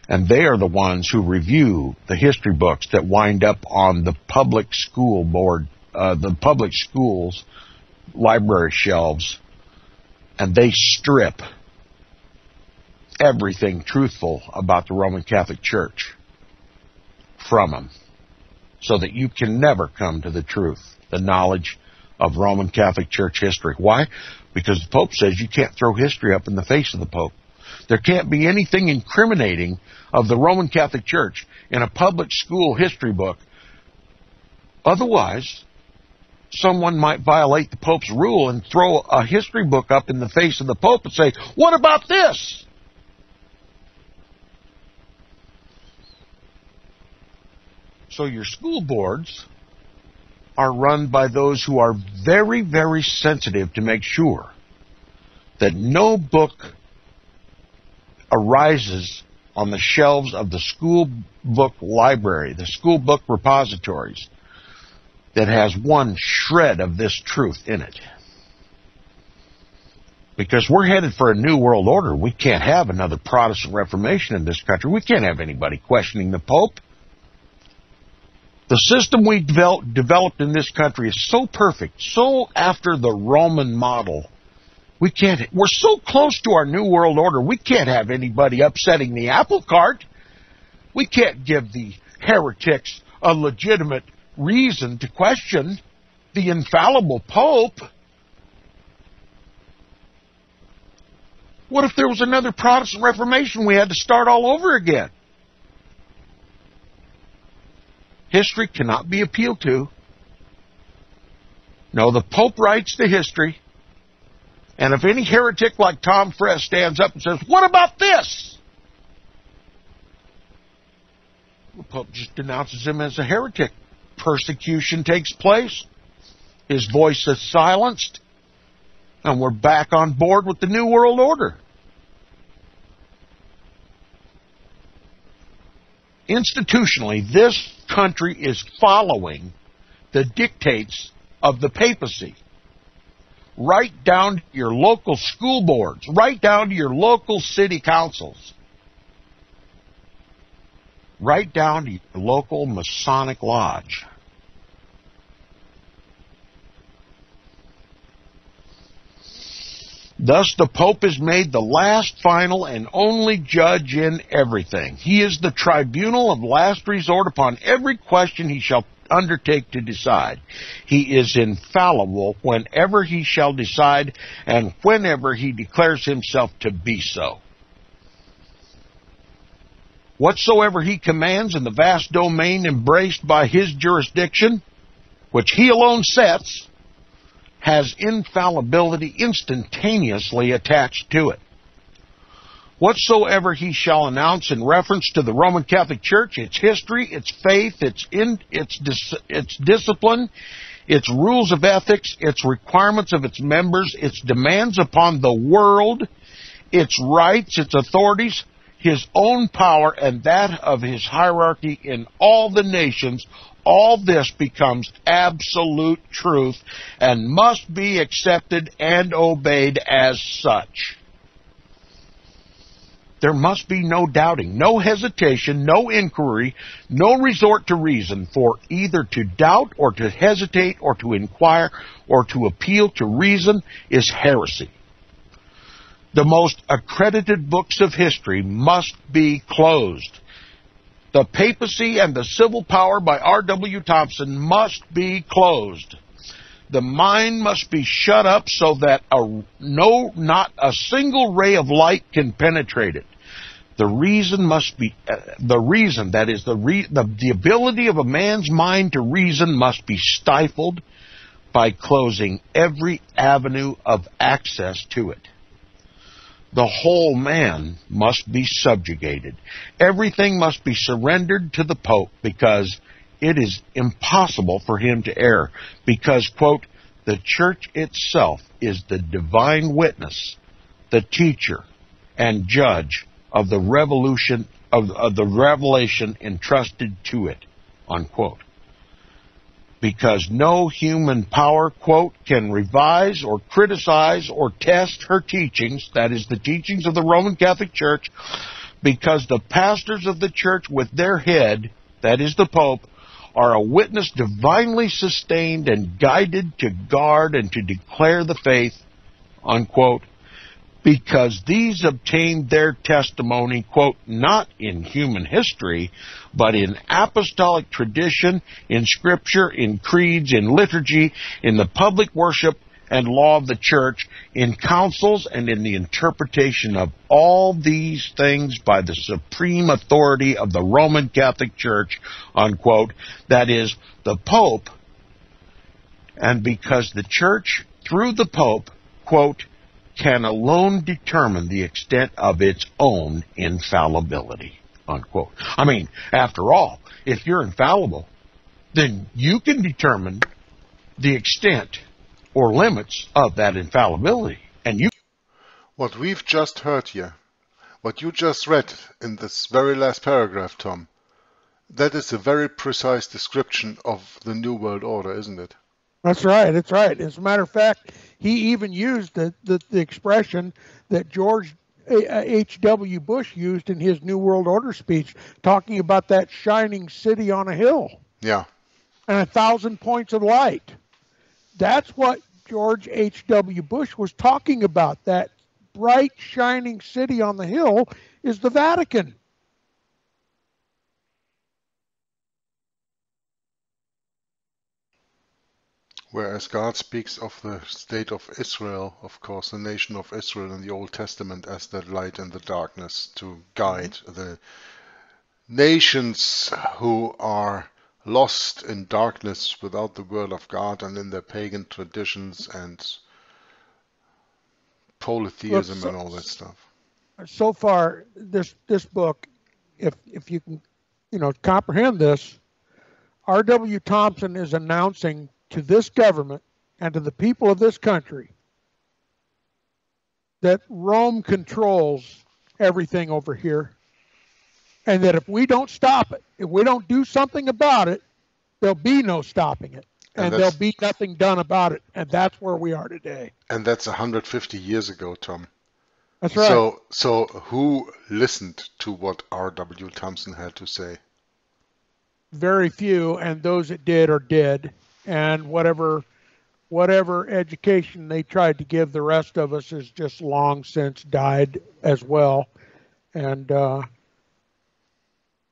and they are the ones who review the history books that wind up on the public school board, uh, the public schools library shelves, and they strip everything truthful about the Roman Catholic Church from them so that you can never come to the truth, the knowledge of Roman Catholic Church history. Why? Because the Pope says you can't throw history up in the face of the Pope. There can't be anything incriminating of the Roman Catholic Church in a public school history book. Otherwise, someone might violate the Pope's rule and throw a history book up in the face of the Pope and say, What about this? So your school boards are run by those who are very, very sensitive to make sure that no book arises on the shelves of the school book library, the school book repositories, that has one shred of this truth in it. Because we're headed for a new world order. We can't have another Protestant Reformation in this country. We can't have anybody questioning the Pope. The system we develop, developed in this country is so perfect, so after the Roman model. We can't, we're so close to our new world order, we can't have anybody upsetting the apple cart. We can't give the heretics a legitimate reason to question the infallible Pope. What if there was another Protestant Reformation we had to start all over again? History cannot be appealed to. No, the Pope writes the history. And if any heretic like Tom Friess stands up and says, What about this? The Pope just denounces him as a heretic. Persecution takes place. His voice is silenced. And we're back on board with the New World Order. Institutionally, this country is following the dictates of the papacy. Right down to your local school boards, right down to your local city councils, right down to your local Masonic lodge. Thus, the Pope is made the last, final, and only judge in everything. He is the tribunal of last resort upon every question he shall undertake to decide. He is infallible whenever he shall decide and whenever he declares himself to be so. Whatsoever he commands in the vast domain embraced by his jurisdiction, which he alone sets, has infallibility instantaneously attached to it. Whatsoever he shall announce in reference to the Roman Catholic Church, its history, its faith, its in, its dis, its discipline, its rules of ethics, its requirements of its members, its demands upon the world, its rights, its authorities, his own power and that of his hierarchy in all the nations, all this becomes absolute truth and must be accepted and obeyed as such. There must be no doubting, no hesitation, no inquiry, no resort to reason for either to doubt or to hesitate or to inquire or to appeal to reason is heresy. The most accredited books of history must be closed. The papacy and the civil power by R.W. Thompson must be closed. The mind must be shut up so that a, no, not a single ray of light can penetrate it. The reason must be uh, the reason that is the, re, the the ability of a man's mind to reason must be stifled by closing every avenue of access to it the whole man must be subjugated. Everything must be surrendered to the Pope because it is impossible for him to err. Because, quote, the church itself is the divine witness, the teacher, and judge of the revolution of, of the revelation entrusted to it, unquote because no human power, quote, can revise or criticize or test her teachings, that is, the teachings of the Roman Catholic Church, because the pastors of the church with their head, that is the Pope, are a witness divinely sustained and guided to guard and to declare the faith, unquote, because these obtained their testimony, quote, not in human history, but in apostolic tradition, in scripture, in creeds, in liturgy, in the public worship and law of the church, in councils, and in the interpretation of all these things by the supreme authority of the Roman Catholic Church, unquote, that is, the Pope, and because the church, through the Pope, quote, can alone determine the extent of its own infallibility. Unquote. I mean, after all, if you're infallible, then you can determine the extent or limits of that infallibility. And you What we've just heard here, what you just read in this very last paragraph, Tom, that is a very precise description of the New World Order, isn't it? That's right. That's right. As a matter of fact, he even used the, the, the expression that George H.W. Bush used in his New World Order speech, talking about that shining city on a hill. Yeah. And a thousand points of light. That's what George H.W. Bush was talking about. That bright, shining city on the hill is the Vatican. Whereas God speaks of the state of Israel, of course, the nation of Israel in the Old Testament as the light in the darkness to guide mm-hmm. the nations who are lost in darkness without the word of God and in their pagan traditions and polytheism so, and all that stuff. So far, this this book, if if you can, you know, comprehend this, R.W. Thompson is announcing to this government and to the people of this country that Rome controls everything over here, and that if we don't stop it, if we don't do something about it, there'll be no stopping it, and, and there'll be nothing done about it, and that's where we are today. And that's 150 years ago, Tom. That's right. So, so who listened to what R.W. Thompson had to say? Very few, and those that did are dead, and whatever whatever education they tried to give the rest of us has just long since died as well. And uh,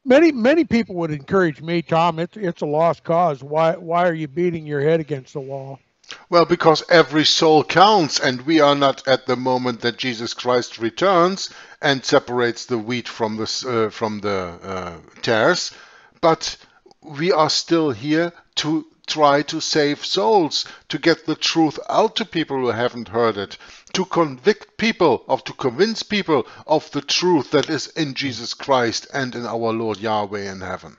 many many people would encourage me, Tom. It's it's a lost cause. Why why are you beating your head against the wall? Well, because every soul counts, and we are not at the moment that Jesus Christ returns and separates the wheat from the uh, from the uh, tares, but we are still here to try to save souls, to get the truth out to people who haven't heard it, to convict people, of to convince people of the truth that is in Jesus Christ and in our Lord Yahweh in heaven.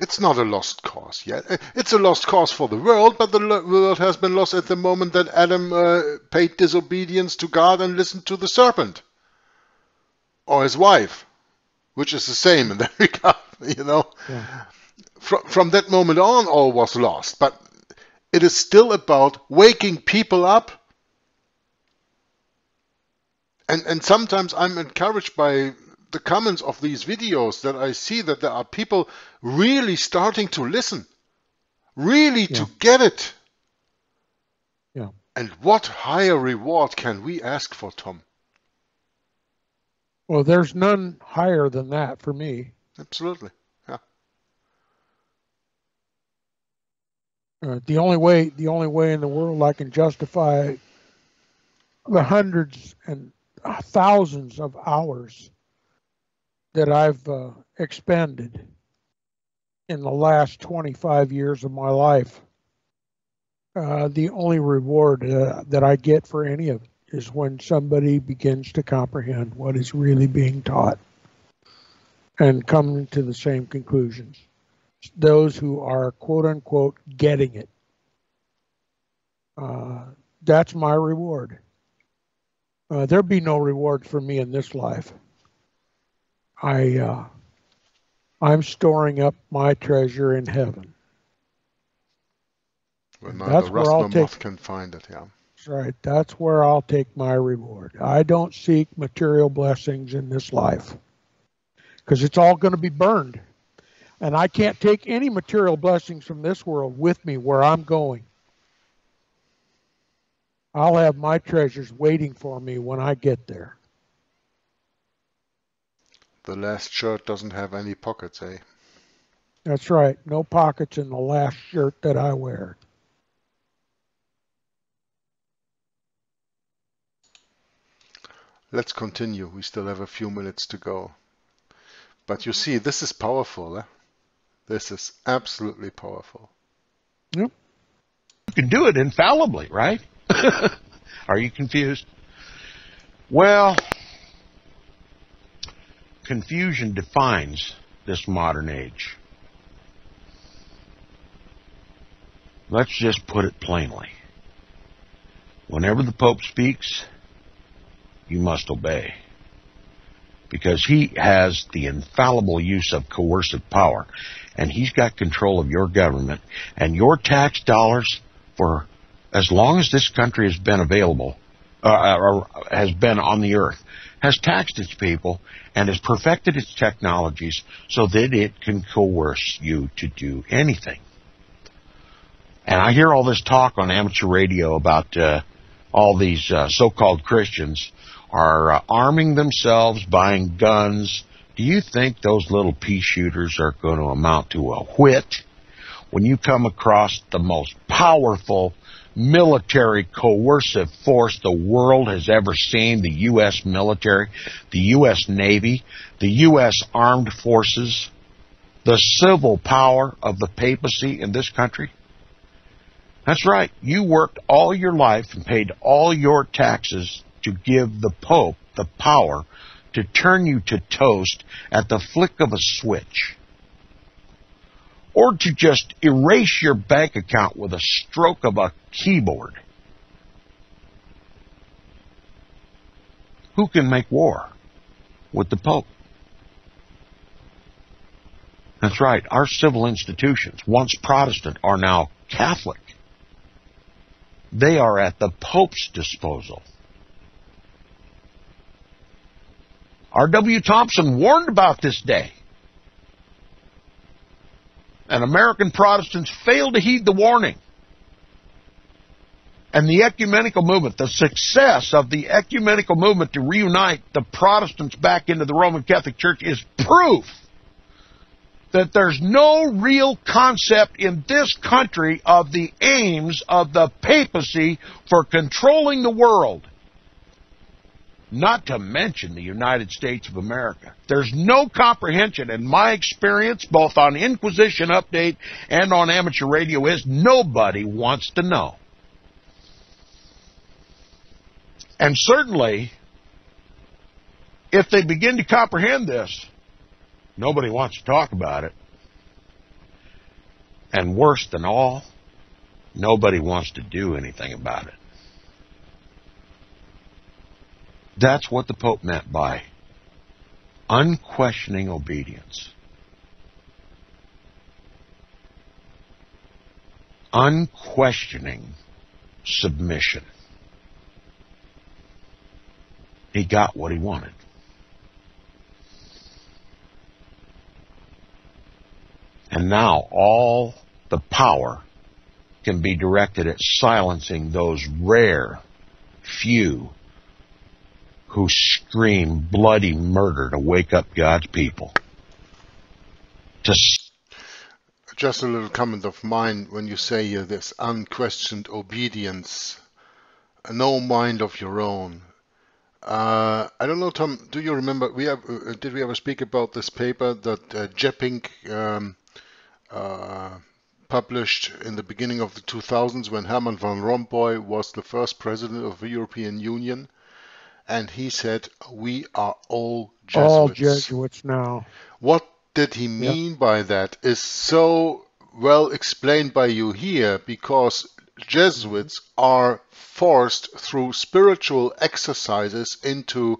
It's not a lost cause yet. It's a lost cause for the world, but the world has been lost at the moment that Adam uh, paid disobedience to God and listened to the serpent or his wife, which is the same in that regard. you know. Yeah. From, from that moment on, all was lost. But it is still about waking people up. And, and sometimes I'm encouraged by the comments of these videos that I see that there are people really starting to listen, really yeah. to get it. Yeah. And what higher reward can we ask for, Tom? Well, there's none higher than that for me. Absolutely. Yeah. Uh, the only way, the only way in the world I can justify the hundreds and thousands of hours that I've uh, expended in the last 25 years of my life. Uh, the only reward uh, that I get for any of it is when somebody begins to comprehend what is really being taught and come to the same conclusions. Those who are quote unquote getting it. Uh, that's my reward. Uh, there'll be no reward for me in this life. I uh, I'm storing up my treasure in heaven. Well, that's where I'll take, can find it. Yeah. That's right. That's where I'll take my reward. I don't seek material blessings in this life because it's all going to be burned. And I can't take any material blessings from this world with me where I'm going. I'll have my treasures waiting for me when I get there. The last shirt doesn't have any pockets, eh? That's right. No pockets in the last shirt that I wear. Let's continue. We still have a few minutes to go. But you see, this is powerful. Eh? This is absolutely powerful. Yep. You can do it infallibly, right? Are you confused? Well, confusion defines this modern age. Let's just put it plainly. Whenever the Pope speaks, you must obey because he has the infallible use of coercive power and he's got control of your government and your tax dollars for as long as this country has been available uh, or has been on the earth has taxed its people and has perfected its technologies so that it can coerce you to do anything. And i hear all this talk on amateur radio about uh, all these uh, so-called christians are uh, arming themselves, buying guns. Do you think those little pea shooters are going to amount to a whit when you come across the most powerful military coercive force the world has ever seen, the U.S. military, the U.S. Navy, the U.S. Armed Forces, the civil power of the papacy in this country? That's right. You worked all your life and paid all your taxes to give the Pope the power to turn you to toast at the flick of a switch. Or to just erase your bank account with a stroke of a keyboard. Who can make war with the Pope? That's right. Our civil institutions, once Protestant, are now Catholic. They are at the Pope's disposal. R.W. Thompson warned about this day. And American Protestants failed to heed the warning. And the ecumenical movement, the success of the ecumenical movement to reunite the Protestants back into the Roman Catholic Church is proof that there's no real concept in this country of the aims of the papacy for controlling the world. Not to mention the United States of America. There's no comprehension in my experience, both on Inquisition Update and on amateur radio, is nobody wants to know. And certainly, if they begin to comprehend this, Nobody wants to talk about it. And worse than all, nobody wants to do anything about it. That's what the Pope meant by unquestioning obedience. Unquestioning submission. He got what he wanted. And now all the power can be directed at silencing those rare few who scream bloody murder to wake up God's people. To Just a little comment of mine when you say uh, this unquestioned obedience, no mind of your own. Uh, I don't know, Tom. Do you remember? We have, uh, did we ever speak about this paper that uh, Jepping um, uh, published in the beginning of the 2000s when Herman van Rompuy was the first president of the European Union. And he said, We are all Jesuits. All Jesuits now. What did he mean yep. by that is so well explained by you here because Jesuits are forced through spiritual exercises into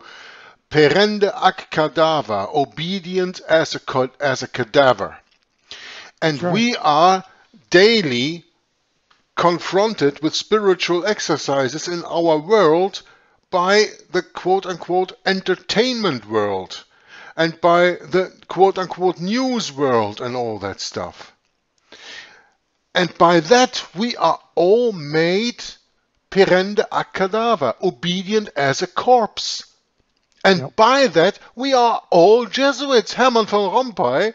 perinde ac cadaver, obedient as a, as a cadaver. And we are daily confronted with spiritual exercises in our world by the quote unquote entertainment world and by the quote unquote news world and all that stuff. And by that we are all made perinde a cadaver, obedient as a corpse. And yep. by that we are all Jesuits. Herman von Rompuy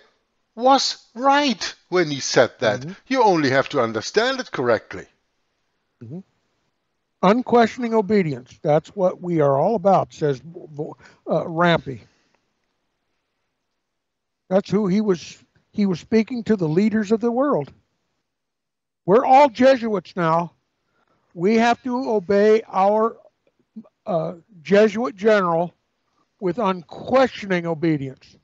was right when he said that. Mm-hmm. You only have to understand it correctly. Mm-hmm. Unquestioning obedience. That's what we are all about, says uh, Rampy. That's who he was. He was speaking to the leaders of the world. We're all Jesuits now. We have to obey our uh, Jesuit general with unquestioning obedience.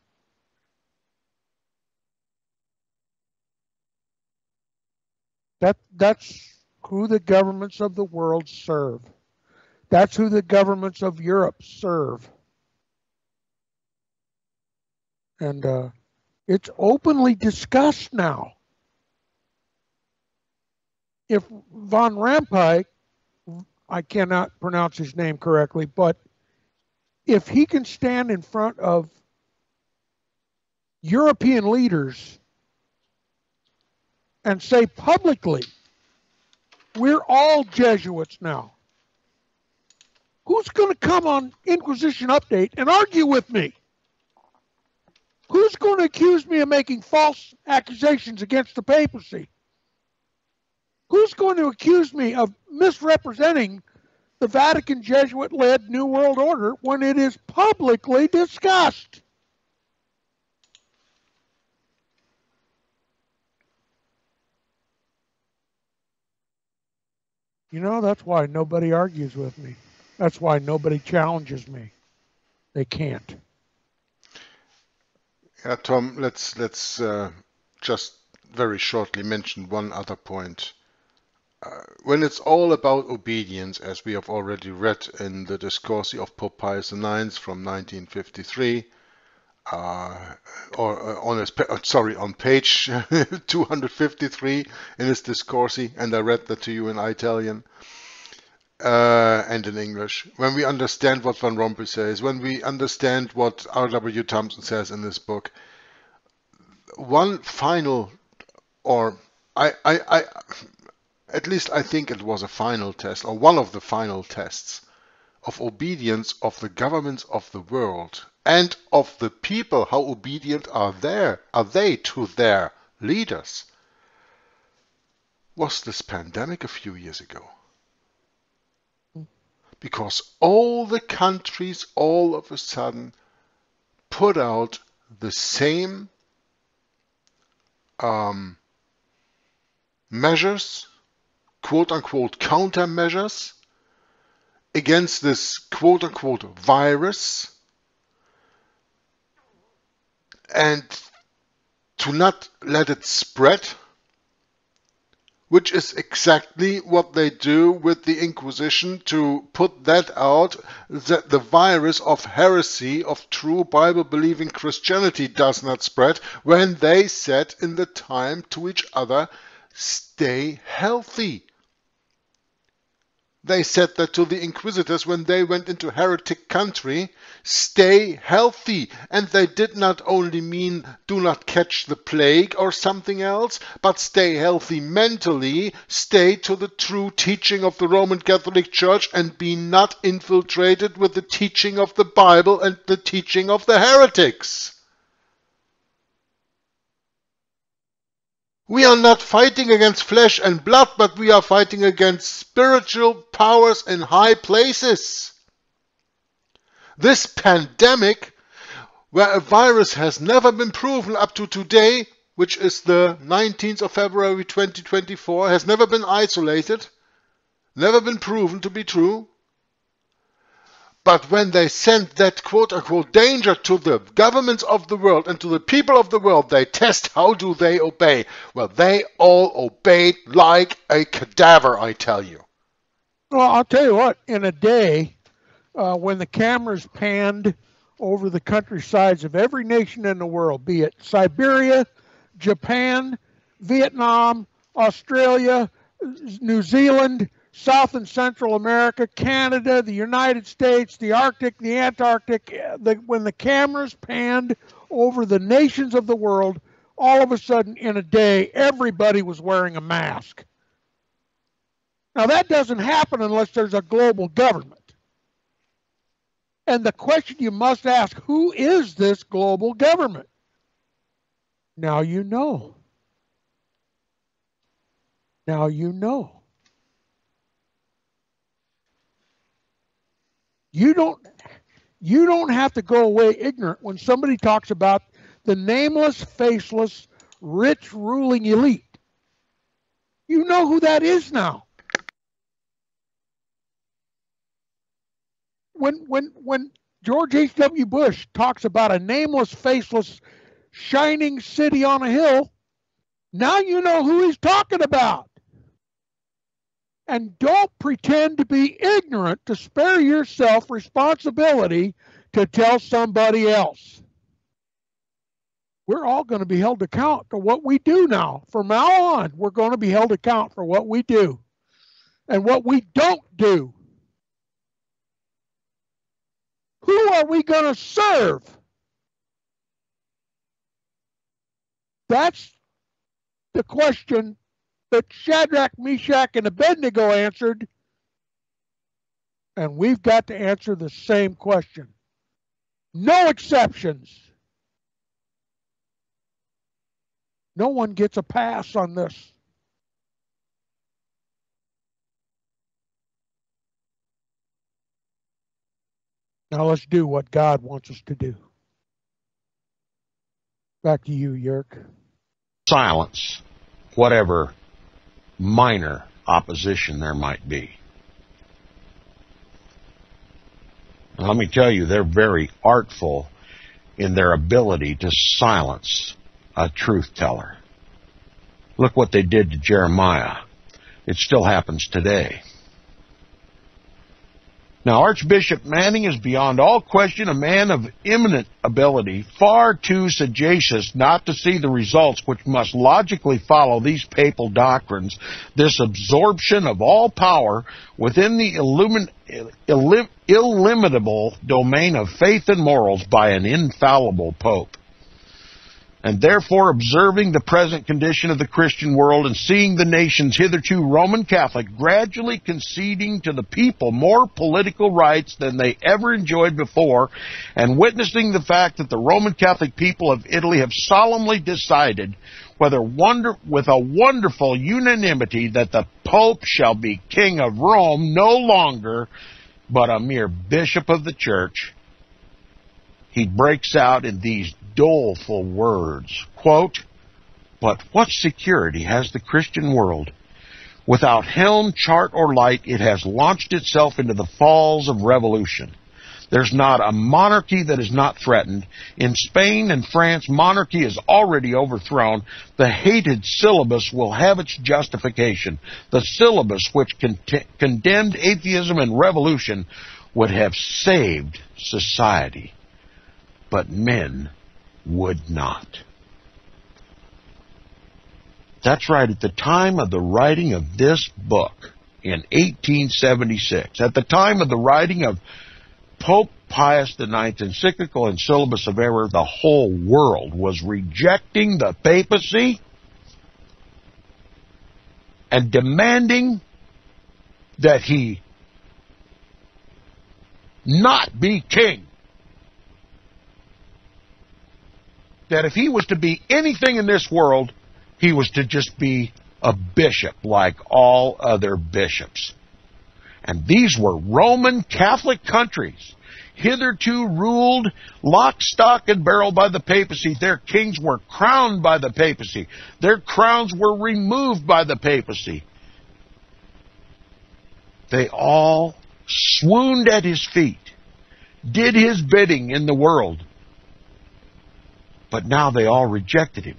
That that's who the governments of the world serve. That's who the governments of Europe serve. And uh, it's openly discussed now. If von Rampai, I cannot pronounce his name correctly, but if he can stand in front of European leaders and say publicly, we're all Jesuits now. Who's going to come on Inquisition Update and argue with me? Who's going to accuse me of making false accusations against the papacy? Who's going to accuse me of misrepresenting the Vatican Jesuit led New World Order when it is publicly discussed? You know, that's why nobody argues with me. That's why nobody challenges me. They can't. Yeah, Tom, let's let's uh, just very shortly mention one other point. Uh, when it's all about obedience, as we have already read in the Discorsi of Pope Pius IX from 1953, uh, or uh, on his, uh, sorry, on page 253 in his Discorsi, and I read that to you in Italian uh, and in English. When we understand what Van Rompuy says, when we understand what R.W. Thompson says in this book, one final, or I, I, I, at least I think it was a final test, or one of the final tests of obedience of the governments of the world and of the people. How obedient are there? Are they to their leaders? Was this pandemic a few years ago? because all the countries all of a sudden put out the same um, measures, quote unquote countermeasures against this quote unquote virus and to not let it spread which is exactly what they do with the Inquisition to put that out that the virus of heresy of true Bible believing Christianity does not spread when they said in the time to each other, stay healthy. They said that to the inquisitors when they went into heretic country, stay healthy. And they did not only mean do not catch the plague or something else, but stay healthy mentally, stay to the true teaching of the Roman Catholic Church and be not infiltrated with the teaching of the Bible and the teaching of the heretics. We are not fighting against flesh and blood, but we are fighting against spiritual powers in high places. This pandemic, where a virus has never been proven up to today, which is the 19th of February 2024, has never been isolated, never been proven to be true, but when they send that quote unquote danger to the governments of the world and to the people of the world, they test how do they obey. Well, they all obeyed like a cadaver, I tell you. Well, I'll tell you what, in a day, uh, when the cameras panned over the countrysides of every nation in the world, be it Siberia, Japan, Vietnam, Australia, New Zealand, South and Central America, Canada, the United States, the Arctic, the Antarctic, eh, the, when the cameras panned over the nations of the world, all of a sudden in a day, everybody was wearing a mask. Now, that doesn't happen unless there's a global government. And the question you must ask who is this global government? Now you know. Now you know. You don't you don't have to go away ignorant when somebody talks about the nameless, faceless, rich ruling elite. You know who that is now. When when when George H.W. Bush talks about a nameless, faceless, shining city on a hill, now you know who he's talking about. And don't pretend to be ignorant to spare yourself responsibility to tell somebody else. We're all going to be held account for what we do now. From now on, we're going to be held account for what we do and what we don't do. Who are we going to serve? That's the question but Shadrach, Meshach, and Abednego answered, and we've got to answer the same question. No exceptions. No one gets a pass on this. Now let's do what God wants us to do. Back to you, Jörg. Silence. Whatever minor opposition there might be. And let me tell you, they're very artful in their ability to silence a truth teller. Look what they did to Jeremiah. It still happens today. Now, Archbishop Manning is beyond all question a man of eminent ability, far too sagacious not to see the results which must logically follow these papal doctrines, this absorption of all power within the illumin- illim- illimitable domain of faith and morals by an infallible pope and therefore observing the present condition of the Christian world and seeing the nations hitherto Roman Catholic gradually conceding to the people more political rights than they ever enjoyed before, and witnessing the fact that the Roman Catholic people of Italy have solemnly decided whether wonder, with a wonderful unanimity that the Pope shall be King of Rome no longer, but a mere bishop of the church, he breaks out in these doleful words. Quote, But what security has the Christian world? Without helm, chart, or light, it has launched itself into the falls of revolution. There's not a monarchy that is not threatened. In Spain and France, monarchy is already overthrown. The hated syllabus will have its justification. The syllabus which con- condemned atheism and revolution would have saved society. But men would not. That's right, at the time of the writing of this book in 1876, at the time of the writing of Pope Pius IX's encyclical and syllabus of error, the whole world was rejecting the papacy and demanding that he not be king. That if he was to be anything in this world, he was to just be a bishop like all other bishops. And these were Roman Catholic countries, hitherto ruled lock, stock, and barrel by the papacy. Their kings were crowned by the papacy. Their crowns were removed by the papacy. They all swooned at his feet, did his bidding in the world, but now they all rejected him.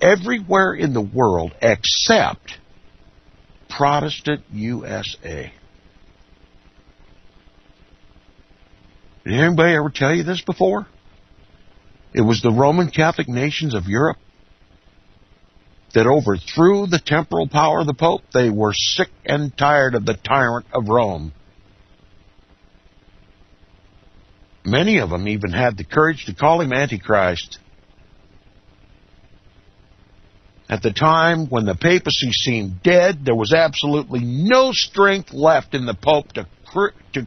Everywhere in the world except Protestant USA. Did anybody ever tell you this before? It was the Roman Catholic nations of Europe that overthrew the temporal power of the Pope. They were sick and tired of the tyrant of Rome. Many of them even had the courage to call him Antichrist. At the time when the papacy seemed dead, there was absolutely no strength left in the Pope to, to,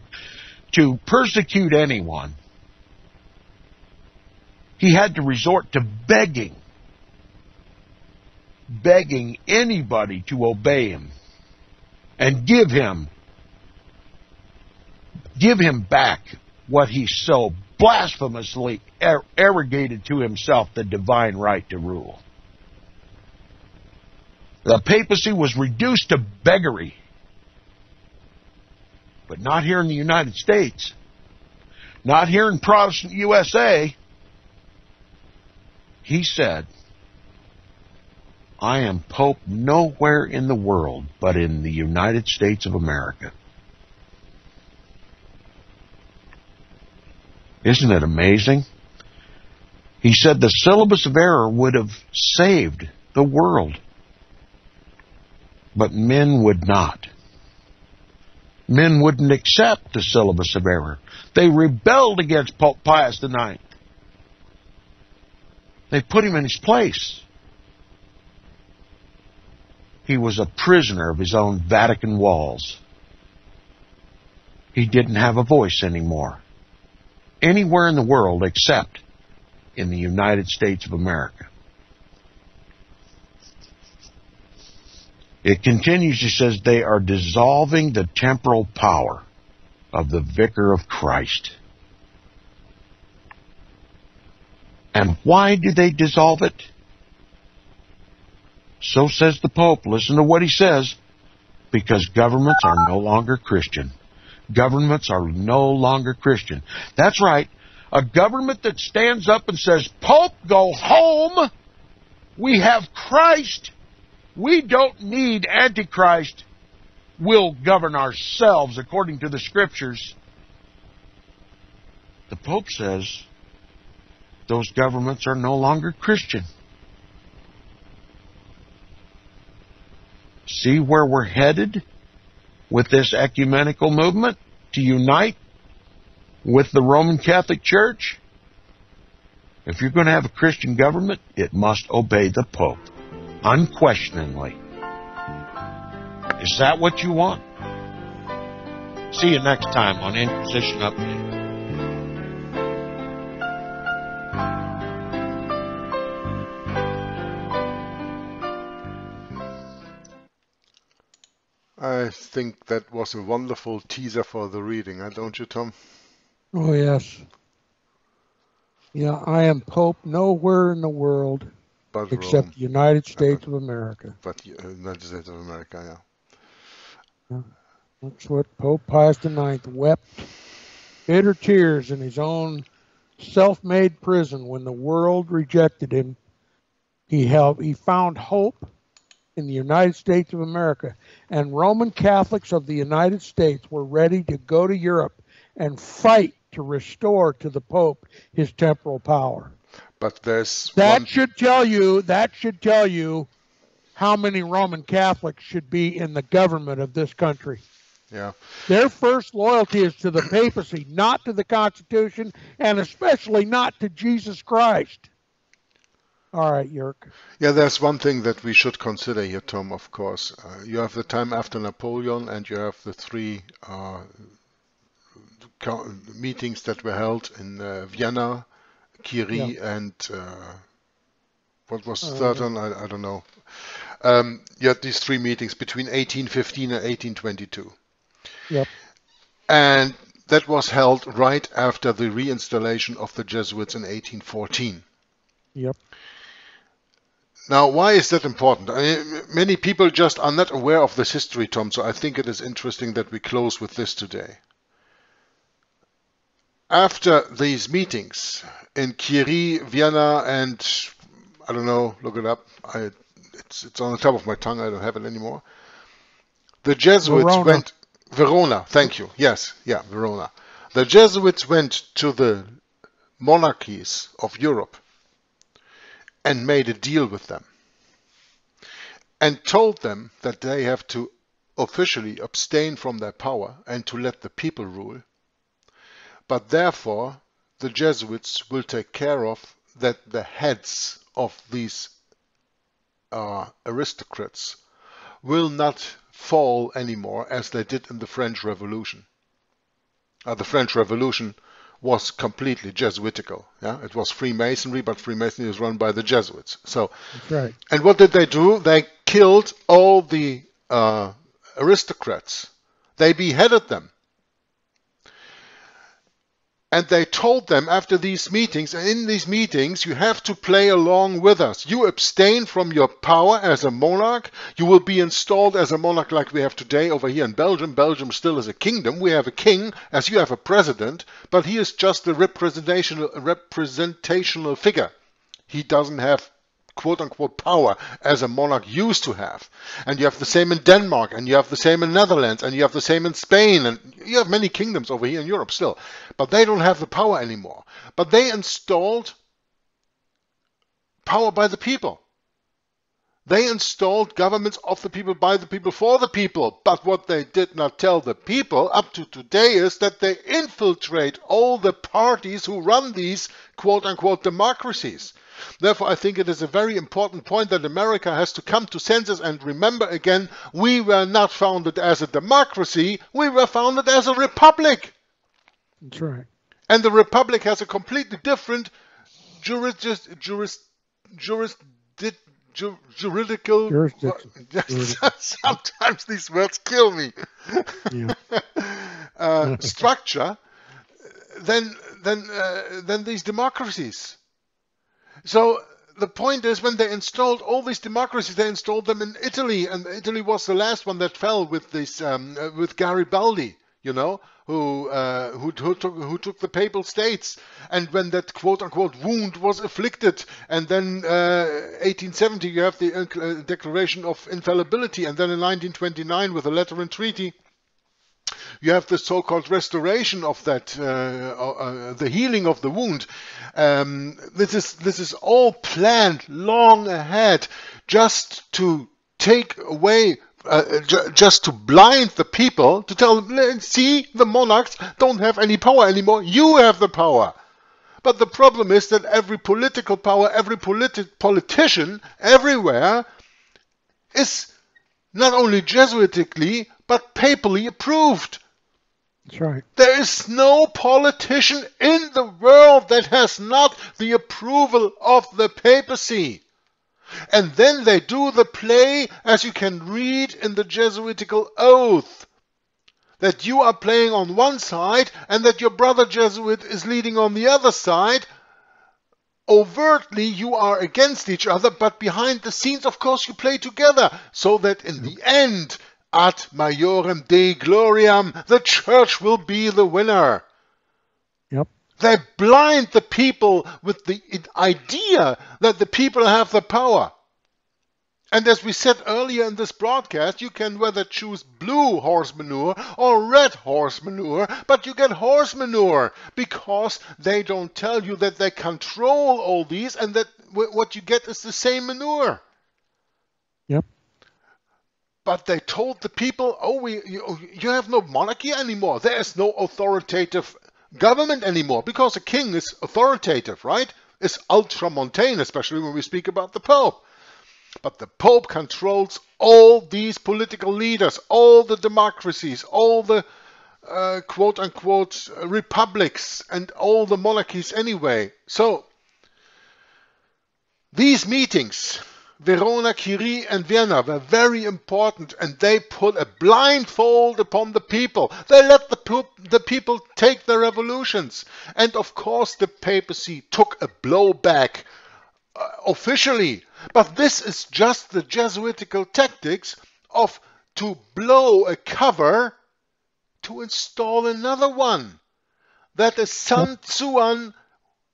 to persecute anyone. He had to resort to begging, begging anybody to obey him and give him, give him back what he so blasphemously arrogated to himself the divine right to rule. The papacy was reduced to beggary. But not here in the United States. Not here in Protestant USA. He said, I am Pope nowhere in the world but in the United States of America. Isn't it amazing? He said the syllabus of error would have saved the world. But men would not. Men wouldn't accept the syllabus of error. They rebelled against Pope Pius IX. They put him in his place. He was a prisoner of his own Vatican walls. He didn't have a voice anymore anywhere in the world except in the United States of America. It continues, he says, they are dissolving the temporal power. of the Vicar of Christ. And why do they dissolve it? So says the Pope. Listen to what he says. Because governments are no longer Christian. Governments are no longer Christian. That's right. A government that stands up and says, Pope, go home. We have Christ. We don't need Antichrist. We'll govern ourselves according to the Scriptures. The Pope says those governments are no longer Christian. See where we're headed with this ecumenical movement to unite with the Roman Catholic Church? If you're going to have a Christian government, it must obey the Pope, unquestioningly. Is that what you want? See you next time on Inquisition Update. I think that was a wonderful teaser for the reading, don't you, Tom? Oh, yes. Yeah, I am Pope nowhere in the world but except Rome. the United States of America. But uh, United States of America, yeah. That's what Pope Pius IX wept bitter tears in his own self-made prison when the world rejected him. He held, he found hope in the United States of America, and Roman Catholics of the United States were ready to go to Europe and fight to restore to the Pope his temporal power. But there's that one... should tell you that should tell you how many Roman Catholics should be in the government of this country. Yeah. Their first loyalty is to the papacy, not to the Constitution, and especially not to Jesus Christ. All right, Jörg. Yeah, there's one thing that we should consider here, Tom, of course. Uh, you have the time after Napoleon, and you have the three uh, meetings that were held in uh, Vienna, Curie, yeah. and uh, what was the third one? I, I, don't know. Um, you had these three meetings between 1815 and 1822. Yep. And that was held right after the reinstallation of the Jesuits in 1814. Yep. Now, why is that important? I mean, many people just are not aware of this history, Tom, so I think it is interesting that we close with this today. After these meetings in Curie, Vienna, and I don't know, look it up. I, it's, it's on the top of my tongue, I don't have it anymore. The Jesuits Verona. went, Verona, thank you, yes, yeah, Verona. The Jesuits went to the monarchies of Europe and made a deal with them and told them that they have to officially abstain from their power and to let the people rule. But therefore, the Jesuits will take care of that the heads of these uh, aristocrats will not fall anymore as they did in the French Revolution. Uh, the French Revolution was completely Jesuitical. Yeah, it was Freemasonry, but Freemasonry was run by the Jesuits. So, right. and what did they do? They killed all the uh, aristocrats. They beheaded them. And they told them after these meetings, and in these meetings, you have to play along with us. You abstain from your power as a monarch. You will be installed as a monarch like we have today over here in Belgium. Belgium still is a kingdom. We have a king, as you have a president, but he is just a representational, representational figure. He doesn't have quote unquote power as a monarch used to have. And you have the same in Denmark, and you have the same in Netherlands, and you have the same in Spain, and you have many kingdoms over here in Europe still. But they don't have the power anymore. But they installed power by the people. They installed governments of the people, by the people, for the people. But what they did not tell the people up to today is that they infiltrate all the parties who run these quote unquote democracies. Therefore, I think it is a very important point that America has to come to senses and remember again, we were not founded as a democracy, we were founded as a republic. That's right. And the republic has a completely different juris, juris, juris, ju, juridical. Jurisdiction. Sometimes these words kill me. Yeah. uh, structure than than uh, than these democracies. So the point is, when they installed all these democracies, they installed them in Italy, and Italy was the last one that fell with this um, uh, with Garibaldi, you know, who, uh, who who took who took the papal states, and when that quote unquote wound was afflicted, and then uh, 1870 you have the uh, Declaration of Infallibility, and then in 1929 with the Lateran Treaty you have the so-called restoration of that, uh, uh, the healing of the wound. Um, this is this is all planned long ahead, just to take away. Uh, just to blind the people, to tell them, see, the monarchs don't have any power anymore. You have the power. But the problem is that every political power, every politi politician everywhere is not only Jesuitically, but papally approved. That's right. There is no politician in the world that has not the approval of the papacy. And then they do the play, as you can read in the Jesuitical oath, that you are playing on one side and that your brother Jesuit is leading on the other side. Overtly, you are against each other, but behind the scenes, of course, you play together, so that in the end, Ad majorem Dei gloriam, the church will be the winner. They blind the people with the idea that the people have the power. And as we said earlier in this broadcast, you can whether choose blue horse manure or red horse manure, but you get horse manure because they don't tell you that they control all these and that what you get is the same manure. Yep. But they told the people, oh, we, you, you have no monarchy anymore. There is no authoritative government anymore because the king is authoritative, right? Is ultramontane, especially when we speak about the Pope. But the Pope controls all these political leaders, all the democracies, all the uh, quote unquote republics, and all the monarchies anyway. So, these meetings Verona, Chieri, and Vienna were very important and they put a blindfold upon the people. They let the, the people take the revolutions. And of course, the papacy took a blowback uh, officially. But this is just the Jesuitical tactics of to blow a cover to install another one. That is Sun Tzuan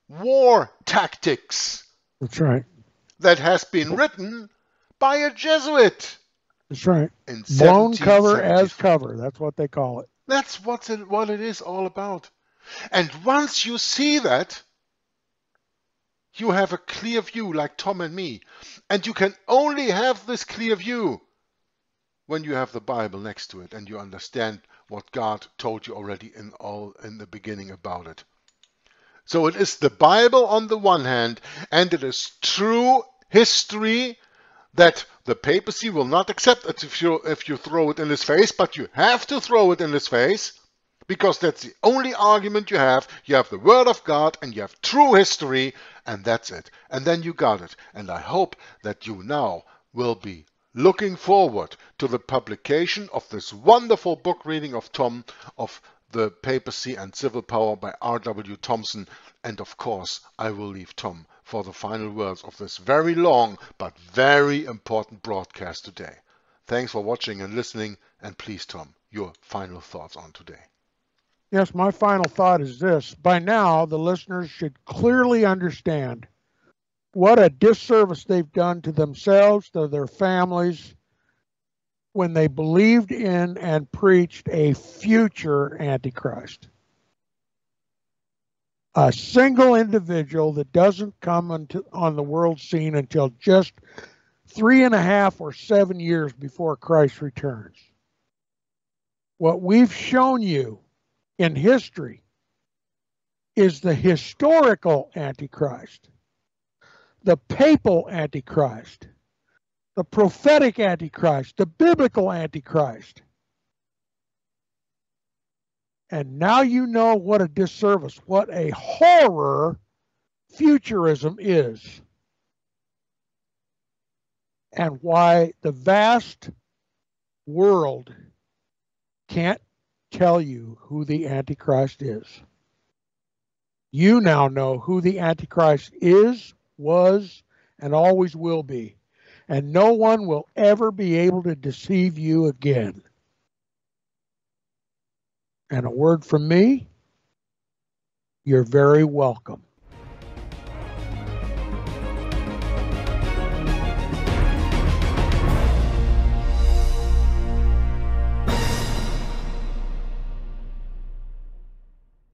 war tactics. That's right that has been written by a Jesuit. That's right. Blown cover as cover. That's what they call it. That's what's it, what it is all about. And once you see that, you have a clear view like Tom and me. And you can only have this clear view when you have the Bible next to it and you understand what God told you already in all in the beginning about it. So it is the Bible on the one hand, and it is true history that the papacy will not accept it if you if you throw it in his face, but you have to throw it in his face because that's the only argument you have. You have the Word of God and you have true history, and that's it. And then you got it. And I hope that you now will be looking forward to the publication of this wonderful book reading of Tom of the Papacy and Civil Power by R.W. Thompson. And of course, I will leave Tom for the final words of this very long but very important broadcast today. Thanks for watching and listening. And please, Tom, your final thoughts on today. Yes, my final thought is this. By now, the listeners should clearly understand what a disservice they've done to themselves, to their families, when they believed in and preached a future Antichrist. A single individual that doesn't come on the world scene until just three and a half or seven years before Christ returns. What we've shown you in history is the historical Antichrist, the papal Antichrist the prophetic Antichrist, the biblical Antichrist. And now you know what a disservice, what a horror futurism is. And why the vast world can't tell you who the Antichrist is. You now know who the Antichrist is, was, and always will be. And no one will ever be able to deceive you again. And a word from me you're very welcome.